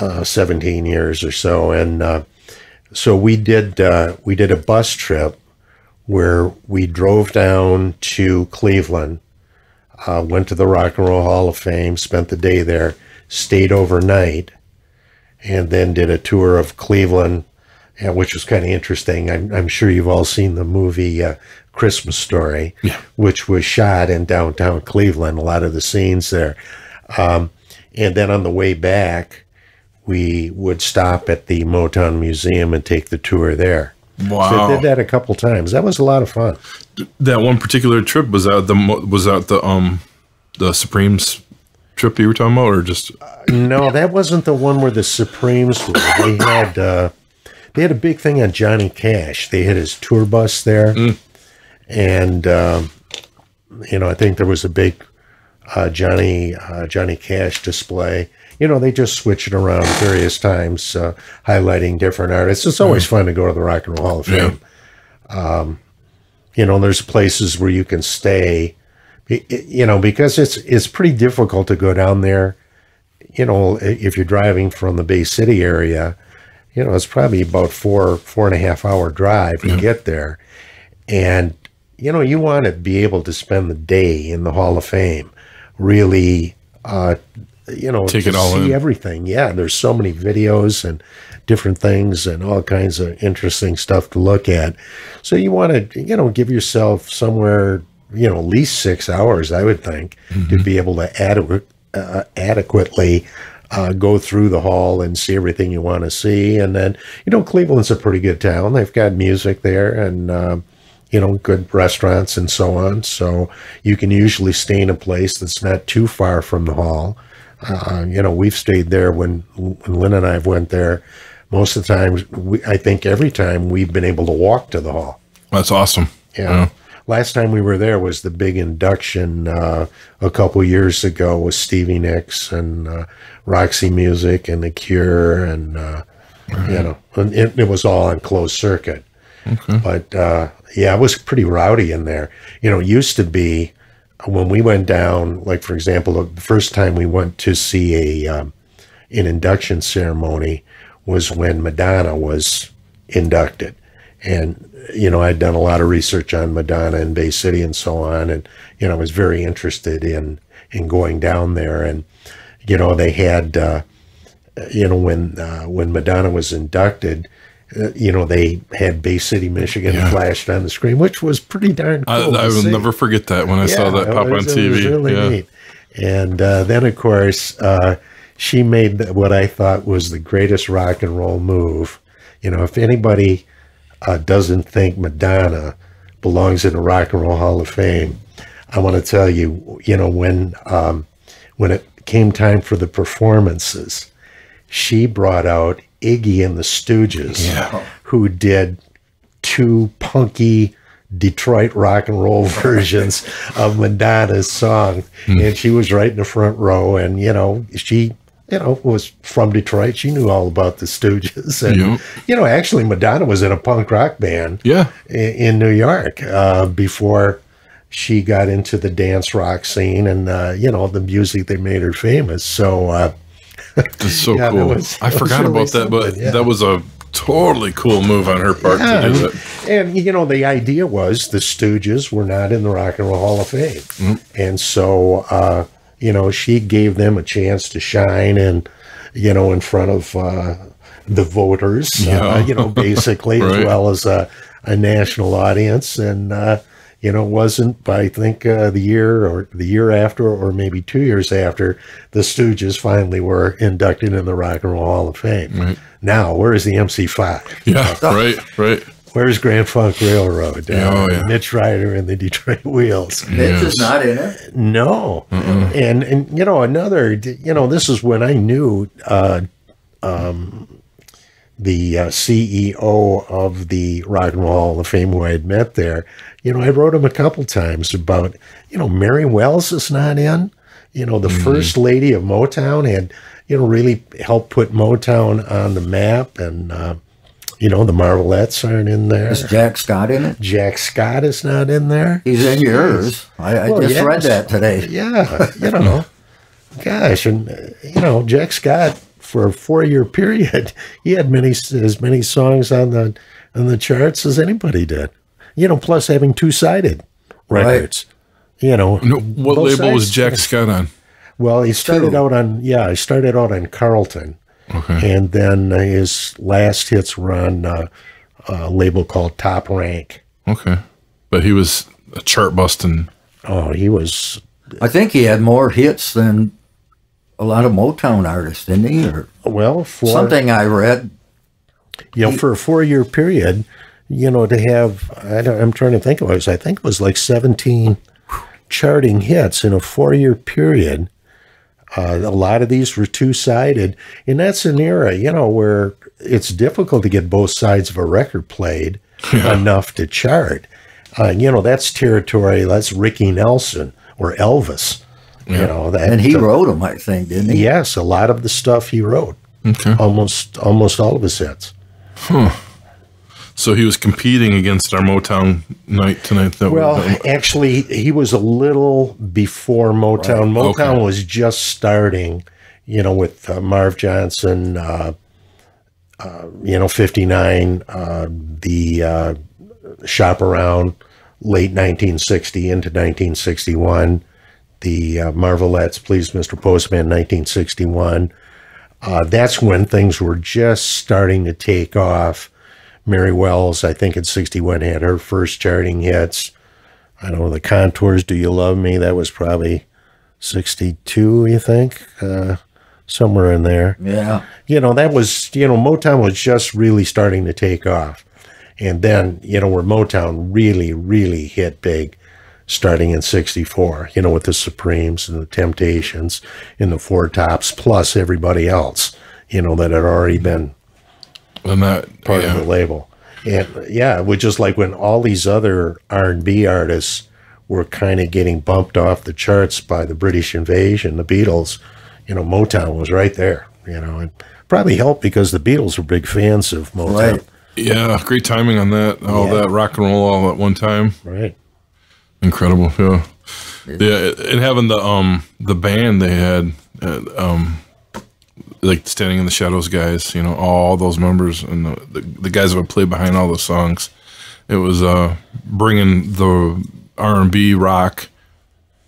[SPEAKER 3] uh, uh, 17 years or so, and uh, so we did uh, we did a bus trip where we drove down to Cleveland, uh, went to the Rock and Roll Hall of Fame, spent the day there, stayed overnight, and then did a tour of Cleveland, which was kind of interesting. I'm, I'm sure you've all seen the movie uh, Christmas Story, which was shot in downtown Cleveland, a lot of the scenes there. Um, and then on the way back, we would stop at the Motown Museum and take the tour there. So I
[SPEAKER 1] wow.
[SPEAKER 3] did that a couple times. That was a lot of fun.
[SPEAKER 1] that one particular trip was out the was out the um the Supremes trip you were talking about, or just
[SPEAKER 3] No, that wasn't the one where the Supremes were. They had uh, they had a big thing on Johnny Cash. They had his tour bus there, and um, you know I think there was a big uh, Johnny uh, Johnny Cash display. You know they just switch it around various times, uh, highlighting different artists. It's always fun to go to the Rock and Roll Hall of
[SPEAKER 1] Yeah.
[SPEAKER 3] Fame. Um, you know, there's places where you can stay. You know, because it's it's pretty difficult to go down there you know, if you're driving from the Bay City area, you know, it's probably about four, four and a half hour drive to get there. And, you know, you want to be able to spend the day in the Hall of Fame, really, uh, you know,
[SPEAKER 1] Take
[SPEAKER 3] to
[SPEAKER 1] it all
[SPEAKER 3] see
[SPEAKER 1] in.
[SPEAKER 3] everything. Yeah, there's so many videos and different things and all kinds of interesting stuff to look at. So you want to, you know, give yourself somewhere, you know, at least six hours, I would think,
[SPEAKER 1] Mm-hmm.
[SPEAKER 3] to be able to adequate, uh, adequately uh, go through the hall and see everything you want to see. And then, you know, Cleveland's a pretty good town. They've got music there and, um, you know, good restaurants and so on. So you can usually stay in a place that's not too far from the hall. Uh, you know, we've stayed there when, when Lynn and I have went there. Most of the times, we, I think every time we've been able to walk to the hall.
[SPEAKER 1] that's awesome.
[SPEAKER 3] Yeah. last time we were there was the big induction uh, a couple years ago with Stevie Nicks and uh, Roxy Music and The Cure, and uh, you know, it, it was all on closed circuit. But uh, yeah, it was pretty rowdy in there. You know, it used to be when we went down, like for example, the first time we went to see a um, an induction ceremony was when Madonna was inducted, and you know I'd done a lot of research on Madonna in Bay City and so on, and you know I was very interested in in going down there, and you know they had uh, you know when uh, when Madonna was inducted. Uh, you know, they had Bay City, Michigan
[SPEAKER 1] Yeah.
[SPEAKER 3] flashed on the screen, which was pretty darn cool.
[SPEAKER 1] I, I will
[SPEAKER 3] see.
[SPEAKER 1] never forget that when I saw that pop on
[SPEAKER 3] was- was
[SPEAKER 1] TV.
[SPEAKER 3] really
[SPEAKER 1] yeah.
[SPEAKER 3] neat. And uh, then, of course, uh, she made what I thought was the greatest rock and roll move. You know, if anybody uh, doesn't think Madonna belongs in the Rock and Roll Hall of Fame, I want to tell you, you know, when um, when it came time for the performances, she brought out Iggy and the Stooges,
[SPEAKER 1] Yeah.
[SPEAKER 3] who did two punky Detroit rock and roll versions of Madonna's song. And she was right in the front row. And, you know, she, you know, was from Detroit. She knew all about the Stooges. And,
[SPEAKER 1] Yep.
[SPEAKER 3] you know, actually, Madonna was in a punk rock band
[SPEAKER 1] Yeah.
[SPEAKER 3] i- in New York uh, before she got into the dance rock scene and, uh, you know, the music that made her famous. So, uh,
[SPEAKER 1] It's so
[SPEAKER 3] Yeah, that
[SPEAKER 1] cool.
[SPEAKER 3] was-
[SPEAKER 1] I forgot
[SPEAKER 3] really
[SPEAKER 1] about that, but
[SPEAKER 3] yeah.
[SPEAKER 1] that was a totally cool move on her part
[SPEAKER 3] Yeah,
[SPEAKER 1] to do
[SPEAKER 3] and,
[SPEAKER 1] it.
[SPEAKER 3] and, you know the idea was the Stooges were not in the Rock and Roll Hall of Fame,
[SPEAKER 1] Mm-hmm.
[SPEAKER 3] and so uh, you know she gave them a chance to shine and you know in front of uh, the voters, uh, you know basically as well as a, a national audience, and uh, you know it wasn't by I think uh, the year or the year after or maybe two years after the Stooges finally were inducted in the Rock and Roll Hall of Fame. Now where is the MC5?
[SPEAKER 1] Yeah. Right. Right.
[SPEAKER 3] Where's Grand Funk Railroad? Uh,
[SPEAKER 1] Oh, yeah.
[SPEAKER 3] Mitch Ryder and the Detroit Wheels.
[SPEAKER 4] Mitch
[SPEAKER 1] Yes.
[SPEAKER 4] is not in it.
[SPEAKER 3] No, and and you know another. You know this is when I knew uh, um, the uh, CEO of the Rock and Roll Hall of Fame, who I had met there. You know, I wrote him a couple times about you know Mary Wells is not in. You know, the first lady of Motown had you know really helped put Motown on the map, and uh, you know the Marvelettes aren't in there.
[SPEAKER 4] Is Jack Scott in it?
[SPEAKER 3] Jack Scott is not in there.
[SPEAKER 4] He's in yours. I, I
[SPEAKER 3] Well,
[SPEAKER 4] just
[SPEAKER 3] yes.
[SPEAKER 4] read that today.
[SPEAKER 3] Yeah, you know, gosh, and uh, you know, Jack Scott for a four-year period, he had many as many songs on the on the charts as anybody did. You know, plus having two-sided records. You know,
[SPEAKER 1] No, what
[SPEAKER 3] both
[SPEAKER 1] label was. Jack Scott on?
[SPEAKER 3] Well, he started
[SPEAKER 4] Two.
[SPEAKER 3] out on yeah, he started out on Carlton,
[SPEAKER 1] Okay.
[SPEAKER 3] and then his last hits were on uh, a label called Top Rank.
[SPEAKER 1] Okay. But he was a chart busting.
[SPEAKER 3] Oh, he was
[SPEAKER 4] I think he had more hits than a lot of Motown artists, didn't he? Or
[SPEAKER 3] well for
[SPEAKER 4] something I read.
[SPEAKER 3] you know, for a four year period, you know, to have, I don't, I'm trying to think of it, I think it was like 17 charting hits in a four year period. Uh, a lot of these were two sided. And that's an era, you know, where it's difficult to get both sides of a record played enough to chart. Uh, you know, that's territory, that's Ricky Nelson or Elvis. You know, that,
[SPEAKER 4] And he wrote them, I think, didn't he?
[SPEAKER 3] Yes, a lot of the stuff he wrote.
[SPEAKER 1] Okay.
[SPEAKER 3] Almost, almost all of his hits.
[SPEAKER 1] So he was competing against our Motown night tonight. That
[SPEAKER 3] Well, actually, he was a little before Motown. Motown
[SPEAKER 1] Okay.
[SPEAKER 3] was just starting, you know, with uh, Marv Johnson, uh, uh, you know, 59, uh, the uh, shop around late 1960 into 1961, the uh, Marvelettes, Please Mr. Postman, 1961. Uh, that's when things were just starting to take off. Mary Wells, I think at 61, had her first charting hits. I don't know, The Contours, Do You Love Me? That was probably 62, you think? Uh, somewhere in there.
[SPEAKER 4] Yeah.
[SPEAKER 3] You know, that was, you know, Motown was just really starting to take off. And then, you know, where Motown really, really hit big starting in 64, you know, with the Supremes and the Temptations and the Four Tops, plus everybody else, you know, that had already been
[SPEAKER 1] and that
[SPEAKER 3] part
[SPEAKER 1] yeah.
[SPEAKER 3] of the label. And yeah, which is like when all these other R and B artists were kind of getting bumped off the charts by the British invasion, the Beatles, you know, Motown was right there, you know, and probably helped because the Beatles were big fans of Motown.
[SPEAKER 4] Right.
[SPEAKER 1] Yeah, great timing on that. All
[SPEAKER 3] Yeah.
[SPEAKER 1] that rock and roll all at one time.
[SPEAKER 3] Right.
[SPEAKER 1] Incredible. Yeah. Yeah, and having the um the band they had uh, um like standing in the shadows guys, you know, all those members and the, the, the guys that would play behind all the songs. It was uh bringing the R&B rock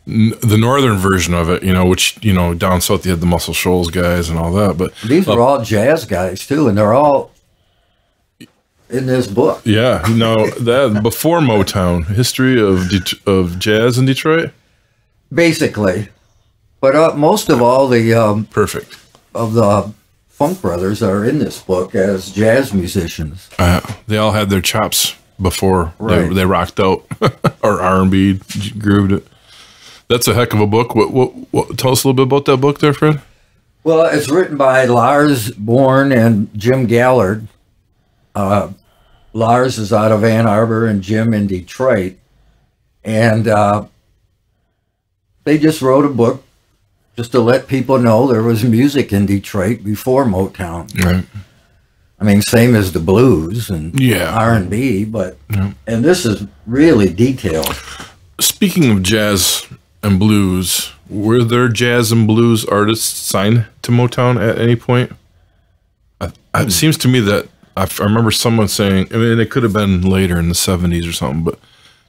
[SPEAKER 1] the northern version of it, you know, which you know down south you had the Muscle Shoals guys and all that, but
[SPEAKER 4] These are all jazz guys too, and they're all in this book.
[SPEAKER 1] yeah, no, that before Motown, history of Det- of jazz in Detroit,
[SPEAKER 4] basically. But uh, most of all the um,
[SPEAKER 1] perfect.
[SPEAKER 4] Of the Funk Brothers are in this book as jazz musicians.
[SPEAKER 1] Uh, they all had their chops before they, they rocked out or R and B grooved it. That's a heck of a book. What, what, what? Tell us a little bit about that book, there, Fred.
[SPEAKER 4] Well, it's written by Lars Bjorn and Jim Gallert. Uh, Lars is out of Ann Arbor and Jim in Detroit. And uh, they just wrote a book just to let people know there was music in Detroit before Motown.
[SPEAKER 1] Right.
[SPEAKER 4] I mean, same as the blues and
[SPEAKER 1] Yeah.
[SPEAKER 4] R and B, but and this is really detailed.
[SPEAKER 1] Speaking of jazz and blues, were there jazz and blues artists signed to Motown at any point? I, it hmm. seems to me that I, f- I remember someone saying. I mean, it could have been later in the '70s or something, but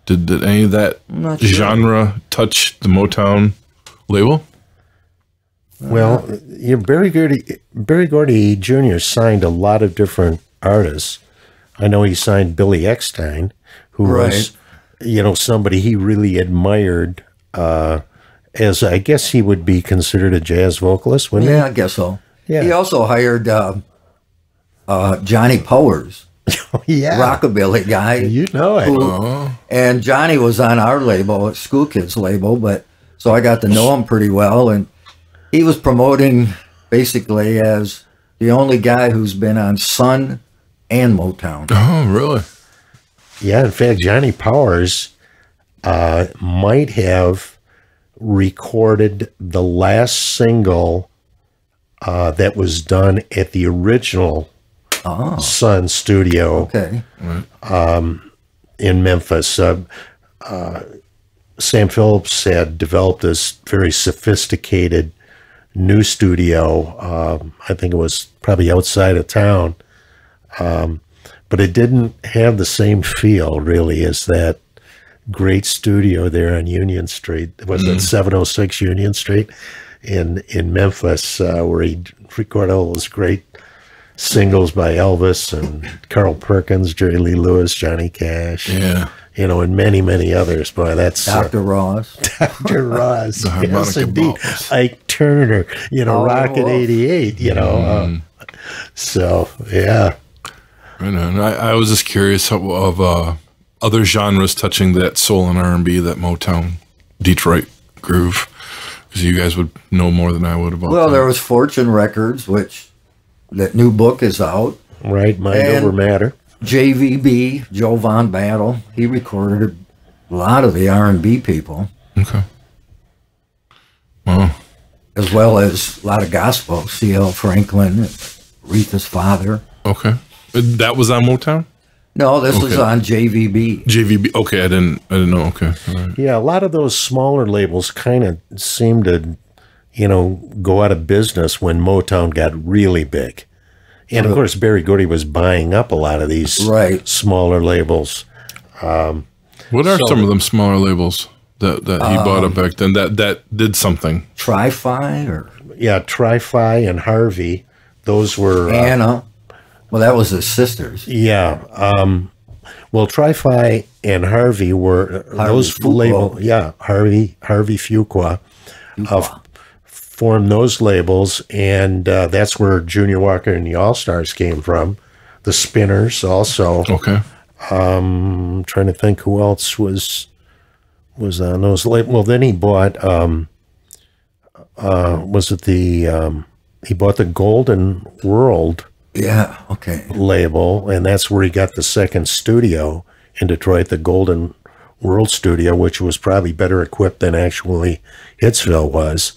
[SPEAKER 1] did, did any of that
[SPEAKER 4] sure.
[SPEAKER 1] genre touch the Motown label?
[SPEAKER 3] Well, you know, Berry Gordy, Berry Gordy Jr. signed a lot of different artists. I know he signed Billy Eckstine, who was, you know, somebody he really admired. Uh, as I guess he would be considered a jazz vocalist, wouldn't
[SPEAKER 4] Yeah, I guess so.
[SPEAKER 3] Yeah.
[SPEAKER 4] He also hired uh, uh, Johnny Powers,
[SPEAKER 3] yeah,
[SPEAKER 4] rockabilly guy.
[SPEAKER 3] You know it.
[SPEAKER 4] who- and Johnny was on our label, Schoolkids label, but so I got to know him pretty well, and he was promoting basically as the only guy who's been on Sun and Motown.
[SPEAKER 1] Oh, really?
[SPEAKER 3] Yeah, in fact, Johnny Powers uh, might have recorded the last single uh, that was done at the original Sun studio
[SPEAKER 4] Okay.
[SPEAKER 3] in Memphis. Uh, uh, Sam Phillips had developed this very sophisticated new studio. Um, I think it was probably outside of town, um, but it didn't have the same feel really as that great studio there on Union Street. Was it 706 Union Street in in Memphis, uh, where he recorded all those great singles by Elvis and Carl Perkins, Jerry Lee Lewis, Johnny Cash
[SPEAKER 1] Yeah.
[SPEAKER 3] you know, and many, many others. Boy, that's uh,
[SPEAKER 4] Dr. Ross.
[SPEAKER 3] Dr. Ross. yes, indeed.
[SPEAKER 1] balls.
[SPEAKER 3] Ike Turner, you know,
[SPEAKER 4] Oh,
[SPEAKER 3] Rocket 88, you know. uh, so, yeah.
[SPEAKER 1] Right on. I, I was just curious of, of uh, other genres touching that soul and R and B, that Motown, Detroit groove, because you guys would know more than I would about.
[SPEAKER 4] Well,
[SPEAKER 1] that.
[SPEAKER 4] there was Fortune Records, which that new book is out.
[SPEAKER 3] Right. Mind
[SPEAKER 4] And-
[SPEAKER 3] over matter.
[SPEAKER 4] JVB, Joe Von Battle, he recorded a lot of the R&B people,
[SPEAKER 1] okay. Wow.
[SPEAKER 4] As well as a lot of gospel. C.L. Franklin, Retha's father.
[SPEAKER 1] Okay. That was on Motown.
[SPEAKER 4] No, this was on JVB.
[SPEAKER 1] JVB. Okay, I didn't. I didn't know. Okay. All right.
[SPEAKER 3] Yeah, a lot of those smaller labels kind of seem to, you know, go out of business when Motown got really big. And of course, Berry Gordy was buying up a lot of these
[SPEAKER 4] Right.
[SPEAKER 3] smaller labels.
[SPEAKER 1] What are
[SPEAKER 3] So-
[SPEAKER 1] some of them smaller labels that, that he bought up back then that that did something?
[SPEAKER 4] Tri-Phi or
[SPEAKER 3] Yeah, Tri-Phi and Harvey, those were uh,
[SPEAKER 4] Anna. Well, that was his sisters.
[SPEAKER 3] Yeah. Um, well, Tri-Phi and Harvey were uh,
[SPEAKER 4] Harvey
[SPEAKER 3] those
[SPEAKER 4] Fuqua.
[SPEAKER 3] label. Yeah, Harvey Harvey Fuqua uh, formed those labels, and uh, that's where Junior Walker and the All Stars came from. The Spinners also.
[SPEAKER 1] Okay.
[SPEAKER 3] I'm trying to think who else was was on those labels. Well, then he bought. Um, uh, was it the? Um, he bought the Golden World
[SPEAKER 4] Yeah. Okay.
[SPEAKER 3] label, and that's where he got the second studio in Detroit, the Golden World Studio, which was probably better equipped than actually Hitsville was.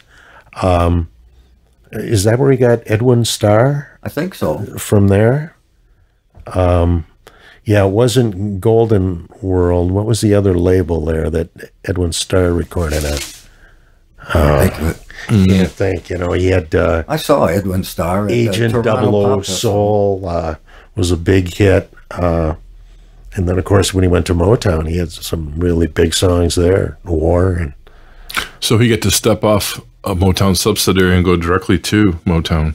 [SPEAKER 3] Um, is that where he got Edwin Starr
[SPEAKER 4] I think so.
[SPEAKER 3] from there? Um, yeah, it wasn't Golden World. What was the other label there that Edwin Starr recorded on?
[SPEAKER 4] I think-
[SPEAKER 3] Can't think. You know, he had. Uh,
[SPEAKER 4] I saw Edwin Starr. At
[SPEAKER 3] Agent
[SPEAKER 4] Toronto
[SPEAKER 3] Double O
[SPEAKER 4] Pop Festival.
[SPEAKER 3] Soul uh, was a big hit. Uh, and then, of course, when he went to Motown, he had some really big songs there. War and
[SPEAKER 1] So he got to step off a Motown subsidiary and go directly to Motown.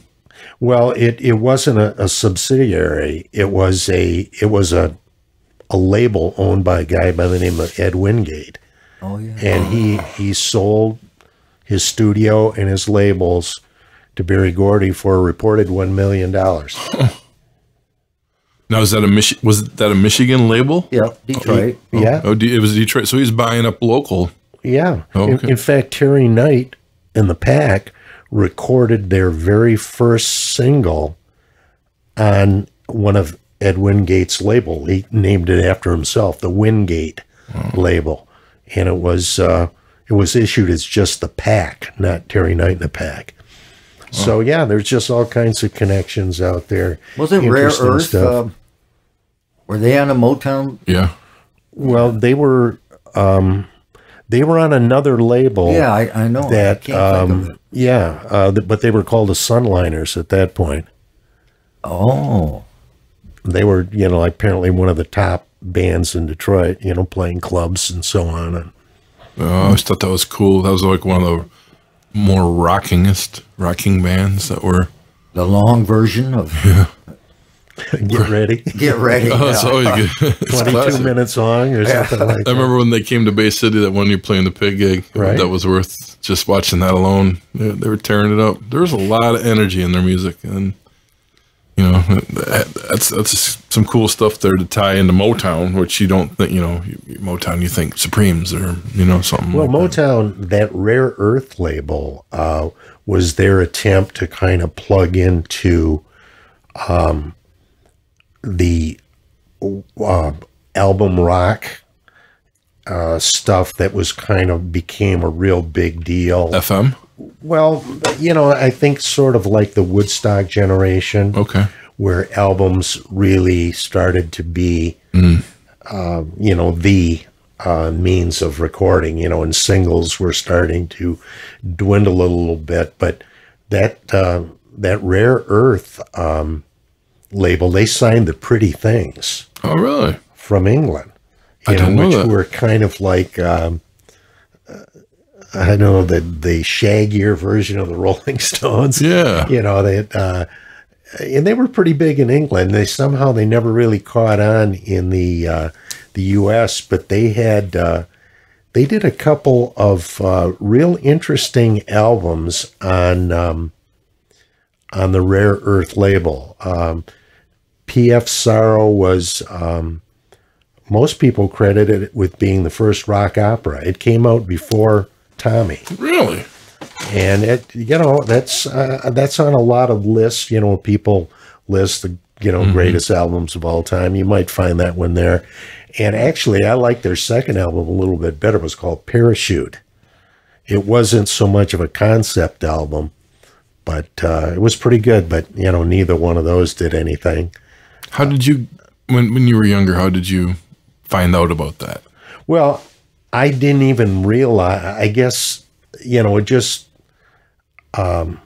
[SPEAKER 3] Well, it, it wasn't a, a subsidiary. It was a it was a a label owned by a guy by the name of Ed Wingate,
[SPEAKER 4] Oh yeah.
[SPEAKER 3] and he he sold his studio and his labels to Berry Gordy for a reported one million dollars.
[SPEAKER 1] Now is that a Mich- was that a Michigan label?
[SPEAKER 4] Yeah. Detroit.
[SPEAKER 3] Oh, yeah,
[SPEAKER 1] Oh, it was Detroit. So he's buying up local.
[SPEAKER 3] Yeah.
[SPEAKER 1] Oh,
[SPEAKER 3] in,
[SPEAKER 1] okay.
[SPEAKER 3] in fact, Terry Knight and the Pack recorded their very first single on one of Ed Wingate's label. He named it after himself, the Wingate label, and it was uh, it was issued as just the Pack, not Terry Knight and the Pack. So yeah, there's just all kinds of connections out there.
[SPEAKER 4] Was it Rare Earth?
[SPEAKER 3] stuff.
[SPEAKER 4] Um, were they on a Motown?
[SPEAKER 1] Yeah.
[SPEAKER 3] well, they were um, they were on another label.
[SPEAKER 4] Yeah, I, I know. I
[SPEAKER 3] that
[SPEAKER 4] can't think of
[SPEAKER 3] um,
[SPEAKER 4] it.
[SPEAKER 3] yeah uh, th- but they were called the sunliners at that point
[SPEAKER 4] Oh.
[SPEAKER 3] they were you know apparently one of the top bands in detroit you know playing clubs and so on and
[SPEAKER 1] Oh, I always thought that was cool. That was like one of the more rockingest rocking bands that were.
[SPEAKER 4] The long version of
[SPEAKER 3] get ready
[SPEAKER 4] Get Ready.
[SPEAKER 1] Oh, it's
[SPEAKER 4] yeah.
[SPEAKER 1] always good. It's
[SPEAKER 3] 22
[SPEAKER 1] classic.
[SPEAKER 3] minutes long or something like that.
[SPEAKER 1] I remember when they came to Bay City, that one year playing the pig gig.
[SPEAKER 3] Right.
[SPEAKER 1] That was worth just watching that alone. They, they were tearing it up. There was a lot of energy in their music, and you know that, that's that's some cool stuff there to tie into Motown, which you don't think you know Motown. You think Supremes or you know something.
[SPEAKER 3] well
[SPEAKER 1] like that.
[SPEAKER 3] motown that rare earth label uh, was their attempt to kind of plug into um, the uh, album rock uh, stuff that was kind of became a real big deal
[SPEAKER 1] FM.
[SPEAKER 3] Well, you know, I think sort of like the Woodstock generation,
[SPEAKER 1] Okay.
[SPEAKER 3] where albums really started to be, uh, you know, the uh, means of recording, you know, and singles were starting to dwindle a little bit. But that uh, that Rare Earth um, label, they signed the Pretty Things
[SPEAKER 1] Oh, really?
[SPEAKER 3] from England,
[SPEAKER 1] I
[SPEAKER 3] you
[SPEAKER 1] didn't know
[SPEAKER 3] which
[SPEAKER 1] that.
[SPEAKER 3] were kind of like um, uh, I know the the shaggier version of the Rolling Stones.
[SPEAKER 1] Yeah.
[SPEAKER 3] you know they uh, and they were pretty big in England. They somehow they never really caught on in the uh, the U.S., but they had. Uh, they did a couple of uh, real interesting albums on um, on the Rare Earth label. Um, S.F. Sorrow was um, most people credited it with being the first rock opera. It came out before Tommy,
[SPEAKER 1] Really?
[SPEAKER 3] and it you know that's uh, that's on a lot of lists. You know, people list the you know greatest albums of all time. You might find that one there. And actually, I like their second album a little bit better. It was called Parachute. It wasn't so much of a concept album, but uh, it was pretty good. But you know, neither one of those did anything.
[SPEAKER 1] How did you when when you were younger? How did you find out about that?
[SPEAKER 3] Well, I didn't even realize. I guess you know, it just. Um,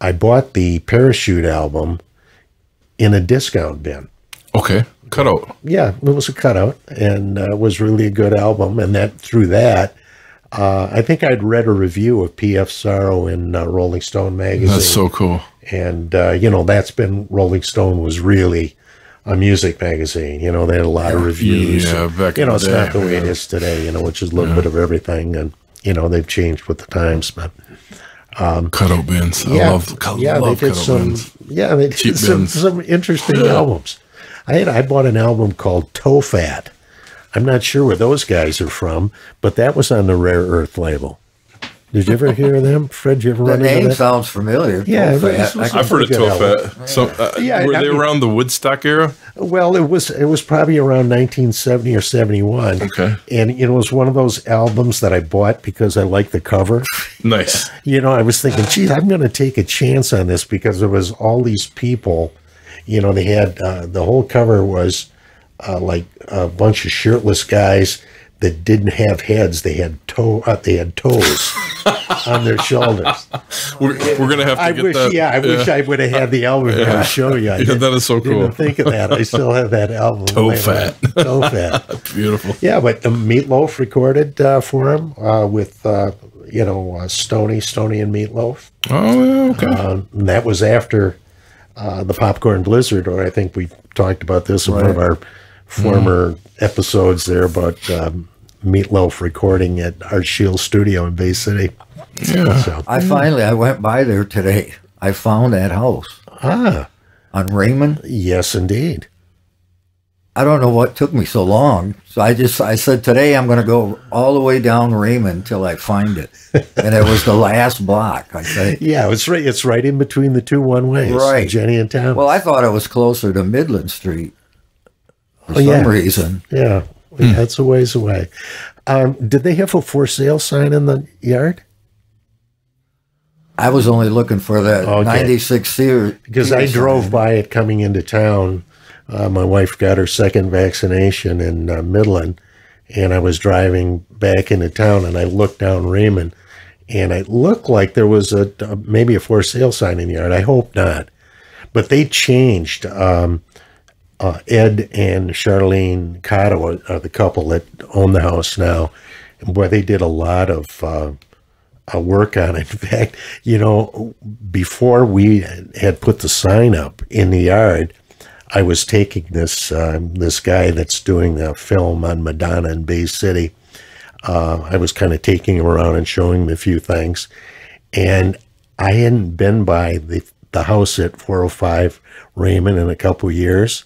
[SPEAKER 3] I bought the Parachute album in a discount bin.
[SPEAKER 1] Okay, cutout.
[SPEAKER 3] Yeah, it was a cutout, and uh, it was really a good album. And that through that, uh, I think I'd read a review of S.F. Sorrow in uh, Rolling Stone magazine.
[SPEAKER 1] That's so cool.
[SPEAKER 3] and uh, you know that's been Rolling Stone was really a music magazine. You know they had a lot of reviews.
[SPEAKER 1] Yeah,
[SPEAKER 3] and,
[SPEAKER 1] back
[SPEAKER 3] you know it's not the way it
[SPEAKER 1] yeah.
[SPEAKER 3] is today. You know, which is a little bit of everything, and you know they've changed with the times. But um,
[SPEAKER 1] Cutout bands. I
[SPEAKER 3] yeah,
[SPEAKER 1] love, I
[SPEAKER 3] yeah,
[SPEAKER 1] love
[SPEAKER 3] they did some.
[SPEAKER 1] bands.
[SPEAKER 3] Yeah, they
[SPEAKER 1] Cheap
[SPEAKER 3] did some,
[SPEAKER 1] bands.
[SPEAKER 3] some interesting albums. I had I bought an album called Toe Fat. I'm not sure where those guys are from, but that was on the Rare Earth label. Did you ever hear them? Fred, did you ever
[SPEAKER 4] The
[SPEAKER 3] run into
[SPEAKER 4] name
[SPEAKER 3] that?
[SPEAKER 4] sounds familiar.
[SPEAKER 3] Yeah,
[SPEAKER 4] Toe
[SPEAKER 3] it was-
[SPEAKER 4] I-
[SPEAKER 1] I've heard of
[SPEAKER 3] Good
[SPEAKER 1] Toe Fat. Some, uh,
[SPEAKER 3] Yeah,
[SPEAKER 1] were
[SPEAKER 3] I
[SPEAKER 1] they
[SPEAKER 3] mean-
[SPEAKER 1] around the Woodstock era?
[SPEAKER 3] Well, it was it was probably around 1970 or 71.
[SPEAKER 1] Okay.
[SPEAKER 3] And it was one of those albums that I bought because I liked the cover.
[SPEAKER 1] Nice.
[SPEAKER 3] You know, I was thinking, geez, I'm going to take a chance on this because there was all these people. You know, they had uh, the whole cover was uh, like a bunch of shirtless guys that didn't have heads. They had toe. Uh, they had toes on their shoulders.
[SPEAKER 1] We're, we're gonna have to
[SPEAKER 3] I
[SPEAKER 1] get
[SPEAKER 3] wish,
[SPEAKER 1] that.
[SPEAKER 3] yeah, I wish I would have had the album here to show you. I
[SPEAKER 1] Yeah, that is so cool.
[SPEAKER 3] Didn't think of that. I still have that album.
[SPEAKER 1] Toe
[SPEAKER 3] laying
[SPEAKER 1] fat.
[SPEAKER 3] Toe fat.
[SPEAKER 1] Beautiful.
[SPEAKER 3] Yeah, but um, Meatloaf recorded uh, for him uh, with uh, you know uh, Stony, Stony and Meatloaf.
[SPEAKER 1] Oh, okay.
[SPEAKER 3] Um, and that was after uh, the Popcorn Blizzard, or I think we talked about this in one of our former episodes there about um, Meatloaf recording at Art Shield Studio in Bay City.
[SPEAKER 1] yeah.
[SPEAKER 3] So
[SPEAKER 4] I finally I went by there today. I found that house
[SPEAKER 3] ah,
[SPEAKER 4] on Raymond.
[SPEAKER 3] yes, indeed.
[SPEAKER 4] I don't know what took me so long. So I just I said today I'm going to go all the way down Raymond till I find it, and it was the last block. I think.
[SPEAKER 3] Yeah, it's right. It's right in between the two one ways,
[SPEAKER 4] Right.
[SPEAKER 3] Jenny and Thomas.
[SPEAKER 4] Well, I thought it was closer to Midland Street for
[SPEAKER 3] Oh,
[SPEAKER 4] some
[SPEAKER 3] yeah.
[SPEAKER 4] reason.
[SPEAKER 3] yeah, that's a ways away. Um, did they have a for sale sign in the yard?
[SPEAKER 4] I was only looking for that
[SPEAKER 3] Okay.
[SPEAKER 4] '96 Sears
[SPEAKER 3] because I drove by it coming into town. Uh, my wife got her second vaccination in uh, Midland, and I was driving back into town, and I looked down Raymond, and it looked like there was a uh, maybe a for sale sign in the yard. I hope not, but they changed. Um, uh, Ed and Charlene Cotto are the couple that own the house now, and boy, they did a lot of. Uh, uh, work on it. In fact, you know, before we had put the sign up in the yard, I was taking this um, this guy that's doing a film on Madonna in Bay City. Uh, I was kind of taking him around and showing him a few things, and I hadn't been by the the house at 405 Raymond in a couple years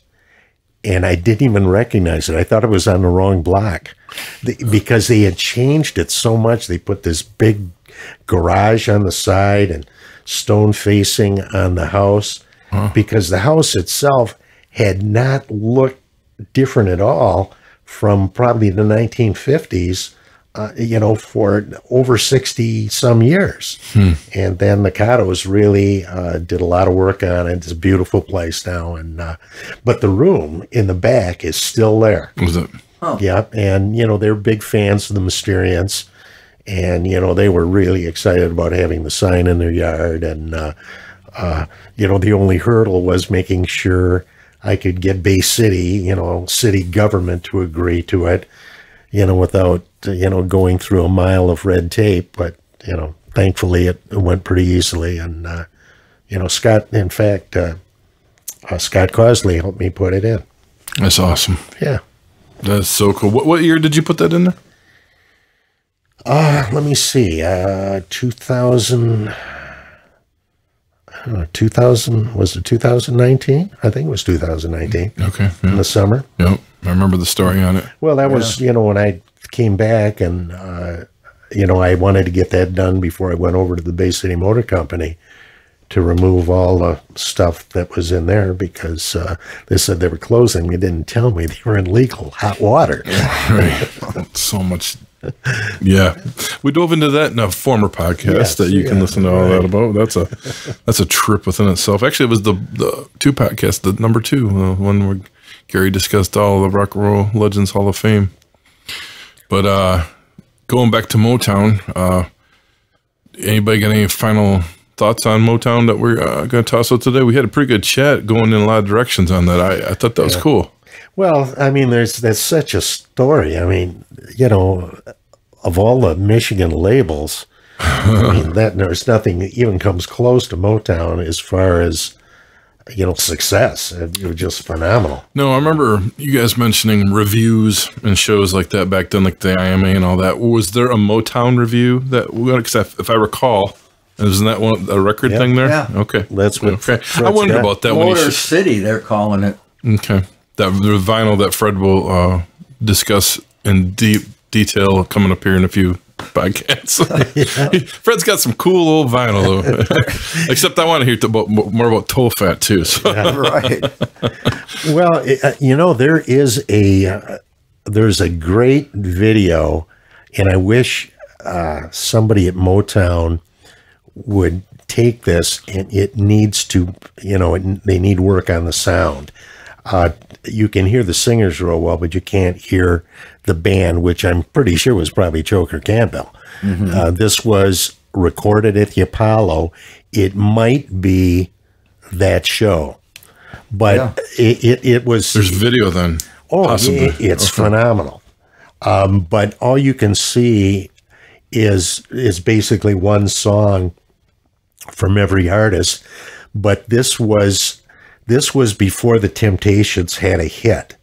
[SPEAKER 3] and I didn't even recognize it. I thought it was on the wrong block because they had changed it so much. They put this big garage on the side and stone facing on the house because the house itself had not looked different at all from probably the 1950s. Uh, you know, for over 60 some years. And then the Cottos really uh, did a lot of work on it. It's a beautiful place now. And, uh, but the room in the back is still there.
[SPEAKER 1] Was it?
[SPEAKER 3] Yeah. And, you know, they're big fans of the Mysterians. And, you know, they were really excited about having the sign in their yard. And, uh, uh, you know, the only hurdle was making sure I could get Bay City, you know, city government to agree to it, you know, without, you know, going through a mile of red tape. But, you know, thankfully it went pretty easily. And, uh, you know, Scott, in fact, uh, uh, Scott Cosley helped me put it in.
[SPEAKER 1] That's awesome.
[SPEAKER 3] Yeah.
[SPEAKER 1] That's so cool. What, what year did you put that in there?
[SPEAKER 3] Uh, let me see. Uh, 2000. Uh, 2000 was it 2019? I think it was 2019
[SPEAKER 1] Okay.
[SPEAKER 3] in the summer.
[SPEAKER 1] Yep. I remember the story on it.
[SPEAKER 3] Well, that was you know when I came back and uh, you know I wanted to get that done before I went over to the Bay City Motor Company to remove all the stuff that was in there because uh, they said they were closing. They didn't tell me they were in legal hot water.
[SPEAKER 1] Right. so much. Yeah, we dove into that in a former podcast
[SPEAKER 3] Yes,
[SPEAKER 1] that you can
[SPEAKER 3] yeah,
[SPEAKER 1] listen to all that about. That's a that's a trip within itself. Actually, it was the the two podcast, the number two, the one where Gary discussed all the Rock and Roll Legends Hall of Fame. But uh going back to Motown, uh anybody got any final thoughts on Motown that we're uh, going to toss out today? We had a pretty good chat going in a lot of directions on that. I, I thought that was cool.
[SPEAKER 3] Well, I mean, there's that's such a story. I mean, you know, of all the Michigan labels, I mean that there's nothing that even comes close to Motown as far as you know success. It, it was just phenomenal.
[SPEAKER 1] No, I remember you guys mentioning reviews and shows like that back then, like the IMA and all that. Was there a Motown review that? Because if I recall, isn't that one a record
[SPEAKER 3] Yeah.
[SPEAKER 1] thing there?
[SPEAKER 4] Yeah.
[SPEAKER 1] Okay,
[SPEAKER 3] That's what
[SPEAKER 1] Okay, I
[SPEAKER 3] Fred's
[SPEAKER 1] wondered
[SPEAKER 3] got.
[SPEAKER 1] about that when
[SPEAKER 4] Motor
[SPEAKER 1] you.
[SPEAKER 4] City, they're calling it.
[SPEAKER 1] Okay, that the vinyl that Fred will uh, discuss in deep detail coming up here in a few podcast. Fred's got some cool old vinyl though. Except I want to hear about, more about Toe Fat too. So.
[SPEAKER 4] right.
[SPEAKER 3] Well, uh, you know, there is a uh, there's a great video, and I wish uh, somebody at Motown would take this, and it needs to, you know, it, they need work on the sound. Uh, you can hear the singers real well, but you can't hear the band, which I'm pretty sure was probably Choker Campbell. Uh, this was recorded at the Apollo. It might be that show, but
[SPEAKER 4] Yeah.
[SPEAKER 3] it, it, it was.
[SPEAKER 1] There's video then.
[SPEAKER 3] Oh,
[SPEAKER 1] possibly.
[SPEAKER 3] i- it's phenomenal. Um, but all you can see is is basically one song from every artist. But this was this was before the Temptations had a hit,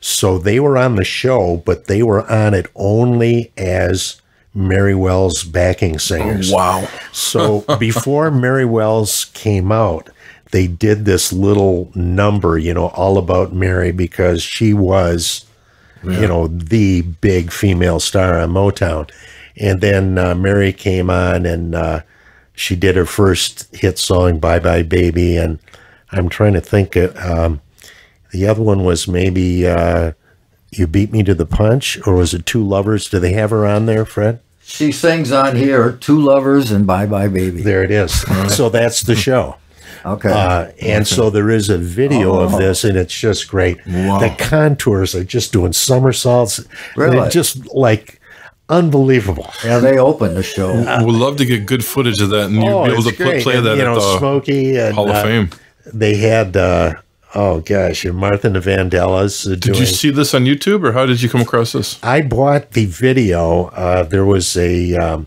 [SPEAKER 3] so they were on the show, but they were on it only as Mary Wells backing singers.
[SPEAKER 1] Wow.
[SPEAKER 3] So before Mary Wells came out, they did this little number, you know, all about Mary because she was, you know, the big female star on Motown. And then uh, Mary came on and uh, she did her first hit song, Bye Bye Baby. And I'm trying to think, uh, um, the other one was maybe uh, You Beat Me to the Punch, or was it Two Lovers? Do they have her on there, Fred?
[SPEAKER 4] She sings on here, Two Lovers and Bye Bye Baby.
[SPEAKER 3] There it is. So that's the show.
[SPEAKER 4] Okay.
[SPEAKER 3] Uh, and so there is a video of this, and it's just great.
[SPEAKER 1] Wow.
[SPEAKER 3] The contours are just doing somersaults.
[SPEAKER 4] Really?
[SPEAKER 3] They're just like unbelievable.
[SPEAKER 4] yeah, they opened the show.
[SPEAKER 1] We'd love to get good footage of that and
[SPEAKER 3] Oh,
[SPEAKER 1] you'd be able to
[SPEAKER 3] great.
[SPEAKER 1] play
[SPEAKER 3] And,
[SPEAKER 1] that
[SPEAKER 3] you
[SPEAKER 1] at the
[SPEAKER 3] Smokey and
[SPEAKER 1] Hall of
[SPEAKER 3] uh,
[SPEAKER 1] Fame.
[SPEAKER 3] They had, uh, oh gosh, and Martha and the Vandellas.
[SPEAKER 1] Did
[SPEAKER 3] doing,
[SPEAKER 1] you see this on YouTube or how did you come across this?
[SPEAKER 3] I bought the video. Uh, there was a, um,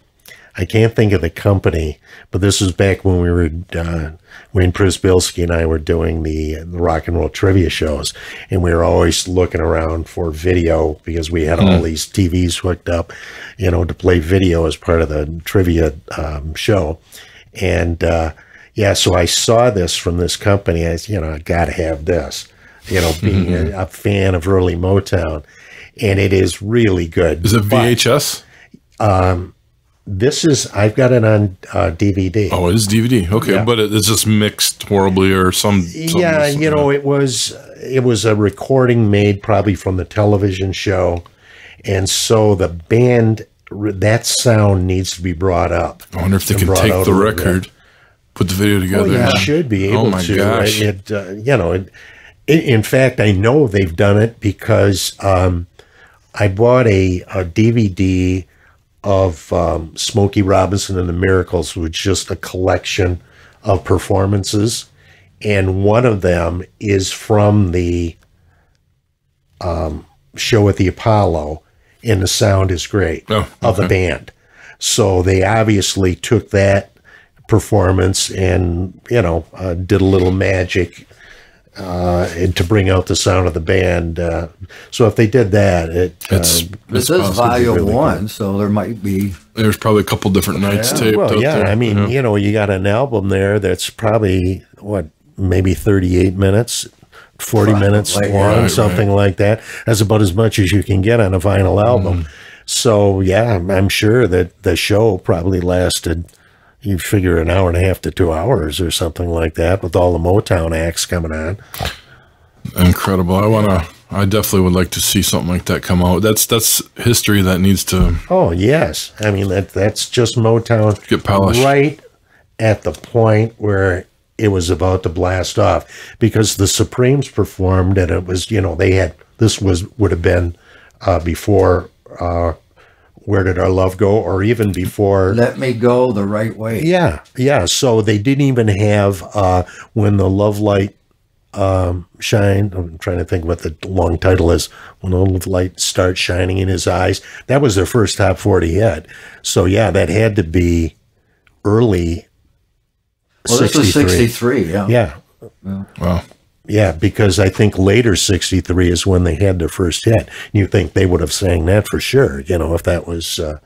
[SPEAKER 3] I can't think of the company, but this was back when we were, uh, when Prisbilski and I were doing the, the rock and roll trivia shows, and we were always looking around for video because we had all these TVs hooked up, you know, to play video as part of the trivia um, show. And uh, yeah, so I saw this from this company. I, you know, I got to have this. You know, being a, a fan of early Motown, and it is really good.
[SPEAKER 1] Is it
[SPEAKER 3] But
[SPEAKER 1] VHS?
[SPEAKER 3] This is I've got it on uh, DVD.
[SPEAKER 1] Oh, it is DVD. Okay,
[SPEAKER 3] Yeah.
[SPEAKER 1] but it, it's just mixed horribly or some.
[SPEAKER 3] yeah, you know, it was it was a recording made probably from the television show, and so the band that sound needs to be brought up.
[SPEAKER 1] I wonder if they can take the
[SPEAKER 3] record. bit.
[SPEAKER 1] Record, put the video together.
[SPEAKER 3] Well, you
[SPEAKER 1] and-
[SPEAKER 3] should be able
[SPEAKER 1] oh my
[SPEAKER 3] to.
[SPEAKER 1] gosh!
[SPEAKER 3] It, uh, you know, it, in, in fact, I know they've done it because um, I bought a, a DVD of um, Smokey Robinson and the Miracles, which is just a collection of performances, and one of them is from the um, show at the Apollo, and the sound is great
[SPEAKER 1] Oh,
[SPEAKER 3] of the band. So they obviously took that performance and you know uh, did a little magic uh, and to bring out the sound of the band. Uh, so if they did that, it
[SPEAKER 1] It's,
[SPEAKER 3] uh,
[SPEAKER 4] This is
[SPEAKER 1] possible.
[SPEAKER 4] volume
[SPEAKER 3] really
[SPEAKER 4] one, so there might be.
[SPEAKER 1] There's probably a couple different nights taped
[SPEAKER 3] well,
[SPEAKER 1] out
[SPEAKER 3] yeah.
[SPEAKER 1] there.
[SPEAKER 3] I mean,
[SPEAKER 1] Yeah.
[SPEAKER 3] you know, you got an album there that's probably what maybe thirty-eight minutes. 40 minutes
[SPEAKER 4] Probably,
[SPEAKER 3] long,
[SPEAKER 1] right,
[SPEAKER 3] something like that. That's about as much as you can get on a vinyl album.
[SPEAKER 1] Mm.
[SPEAKER 3] So, yeah, I'm- I'm sure that the show probably lasted, you figure, an hour and a half to two hours or something like that with all the Motown acts coming on.
[SPEAKER 1] incredible. I wanna. I definitely would like to see something like that come out. That's that's history that needs to
[SPEAKER 3] Oh yes, I mean that that's just Motown
[SPEAKER 1] Get polished.
[SPEAKER 3] right at the point where it was about to blast off because the Supremes performed and it was you know they had this was would have been uh, before uh, Where Did Our Love Go or even before
[SPEAKER 4] Let me go the right way.
[SPEAKER 3] yeah yeah so they didn't even have uh, when the Love Light um, shine I'm trying to think what the long title is when the love light starts shining in his eyes that was their first top 40 hit so yeah that had to be early
[SPEAKER 4] Well, this was 63, yeah.
[SPEAKER 3] yeah
[SPEAKER 1] wow.
[SPEAKER 3] Yeah because i think later 63 is when they had their first hit you think they would have sang that for sure you know if that was uh,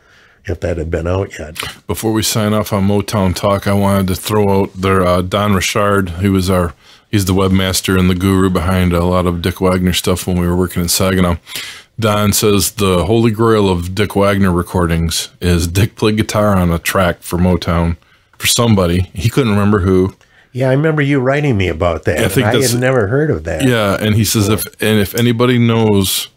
[SPEAKER 3] if that had been out yet
[SPEAKER 1] Before we sign off on Motown Talk, I wanted to throw out their uh, Don Richard, who was our he's the webmaster and the guru behind a lot of Dick Wagner stuff when we were working in Saginaw. Don says the holy grail of Dick Wagner recordings is Dick played guitar on a track for Motown for somebody. He couldn't remember who.
[SPEAKER 3] Yeah, I remember you writing me about that.
[SPEAKER 1] I think
[SPEAKER 3] I had never heard of that.
[SPEAKER 1] Yeah, and he says if and if anybody knows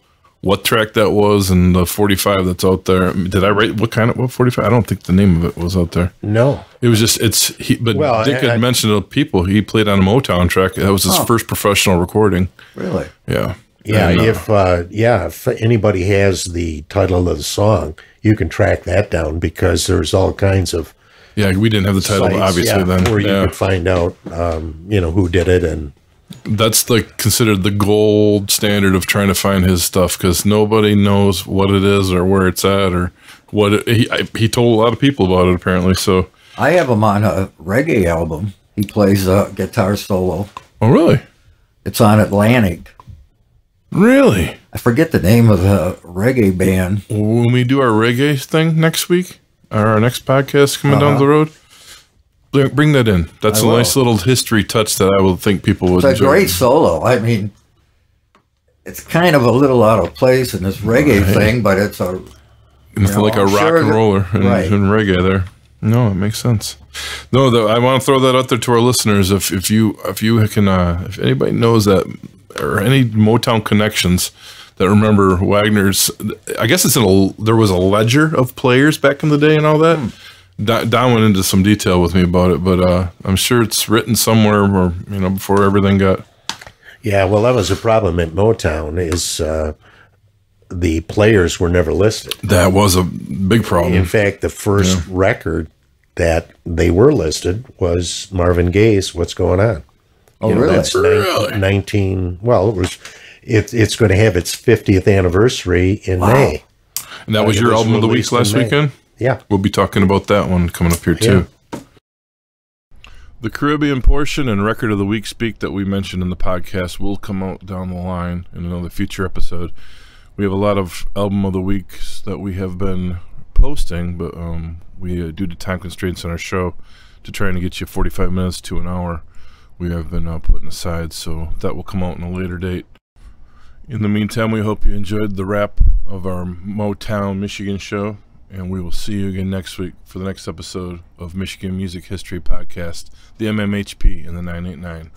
[SPEAKER 1] what track that was and the 45 that's out there, did I write what kind of what 45? I don't think the name of it was out there.
[SPEAKER 3] No.
[SPEAKER 1] It was just it's he, but
[SPEAKER 3] Well,
[SPEAKER 1] Dick
[SPEAKER 3] I-
[SPEAKER 1] had
[SPEAKER 3] I-
[SPEAKER 1] mentioned to people he played on a Motown track. That was his first professional recording.
[SPEAKER 4] Really?
[SPEAKER 1] Yeah.
[SPEAKER 3] Yeah,
[SPEAKER 1] And, uh,
[SPEAKER 3] if uh, yeah, if anybody has the title of the song, you can track that down because there's all kinds of
[SPEAKER 1] yeah, we didn't have the title
[SPEAKER 3] sites,
[SPEAKER 1] obviously
[SPEAKER 3] yeah,
[SPEAKER 1] then.
[SPEAKER 3] where you
[SPEAKER 1] Yeah.
[SPEAKER 3] could find out, um, you know, who did it and
[SPEAKER 1] That's like considered the gold standard of trying to find his stuff because nobody knows what it is or where it's at or what it, he I, he told a lot of people about it apparently. So
[SPEAKER 4] I have him on a reggae album. He plays a guitar solo.
[SPEAKER 1] oh really,
[SPEAKER 4] It's on Atlantic.
[SPEAKER 1] really.
[SPEAKER 4] I forget the name of the reggae band.
[SPEAKER 1] When we do our reggae thing next week, or our next podcast coming down the road, bring, that in. That's
[SPEAKER 4] Uh-huh. I
[SPEAKER 1] a
[SPEAKER 4] will.
[SPEAKER 1] nice little history touch that I will think people would
[SPEAKER 4] It's a great solo. I mean, it's kind of a little out of place in this reggae thing, but it's a
[SPEAKER 1] It's
[SPEAKER 4] know,
[SPEAKER 1] like a
[SPEAKER 4] I'm
[SPEAKER 1] rock
[SPEAKER 4] sure
[SPEAKER 1] and
[SPEAKER 4] that-
[SPEAKER 1] roller and,
[SPEAKER 4] right.
[SPEAKER 1] and reggae there. No, it makes sense. No, the, I want to throw that out there to our listeners. If if you if you can uh, if anybody knows that or any Motown connections that remember Wagner's, I guess it's in a there was a ledger of players back in the day and all that.
[SPEAKER 4] Hmm.
[SPEAKER 1] Don, Don went into some detail with me about it, but uh, I'm sure it's written somewhere, or you know, before everything got.
[SPEAKER 3] yeah. Well, that was a problem at Motown is uh, the players were never listed.
[SPEAKER 1] That was a big problem.
[SPEAKER 3] In fact, the first record that they were listed was Marvin Gaye's "What's Going On."
[SPEAKER 4] oh
[SPEAKER 3] You know,
[SPEAKER 4] really?
[SPEAKER 3] That's nine- 19. Well, it was. It, it's going to have its 50th anniversary in May.
[SPEAKER 1] and that was
[SPEAKER 3] it
[SPEAKER 1] your
[SPEAKER 3] was
[SPEAKER 1] album of the week last weekend.
[SPEAKER 3] Yeah.
[SPEAKER 1] We'll be talking about that one coming up here too. The Caribbean portion and record of the week speak that we mentioned in the podcast will come out down the line in another future episode. We have a lot of album of the weeks that we have been posting, but um, we uh, due to time constraints on our show to trying to get you 45 minutes to an hour, we have been uh, putting aside. So that will come out in a later date. In the meantime, we hope you enjoyed the wrap of our Motown, Michigan show, and we will see you again next week for the next episode of Michigan Music History Podcast, the MMHP in the 989.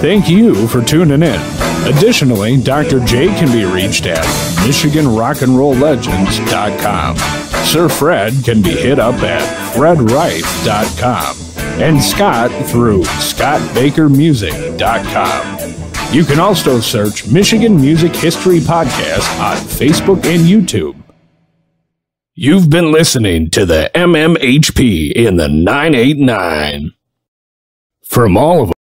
[SPEAKER 2] Thank you for tuning in. Additionally, Dr. J can be reached at MichiganRockAndRollLegends.com. Sir Fred can be hit up at FredReif.com. And Scott through ScottBakerMusic.com. You can also search Michigan Music History Podcast on Facebook and YouTube. You've been listening to the MMHP in the 989. From all of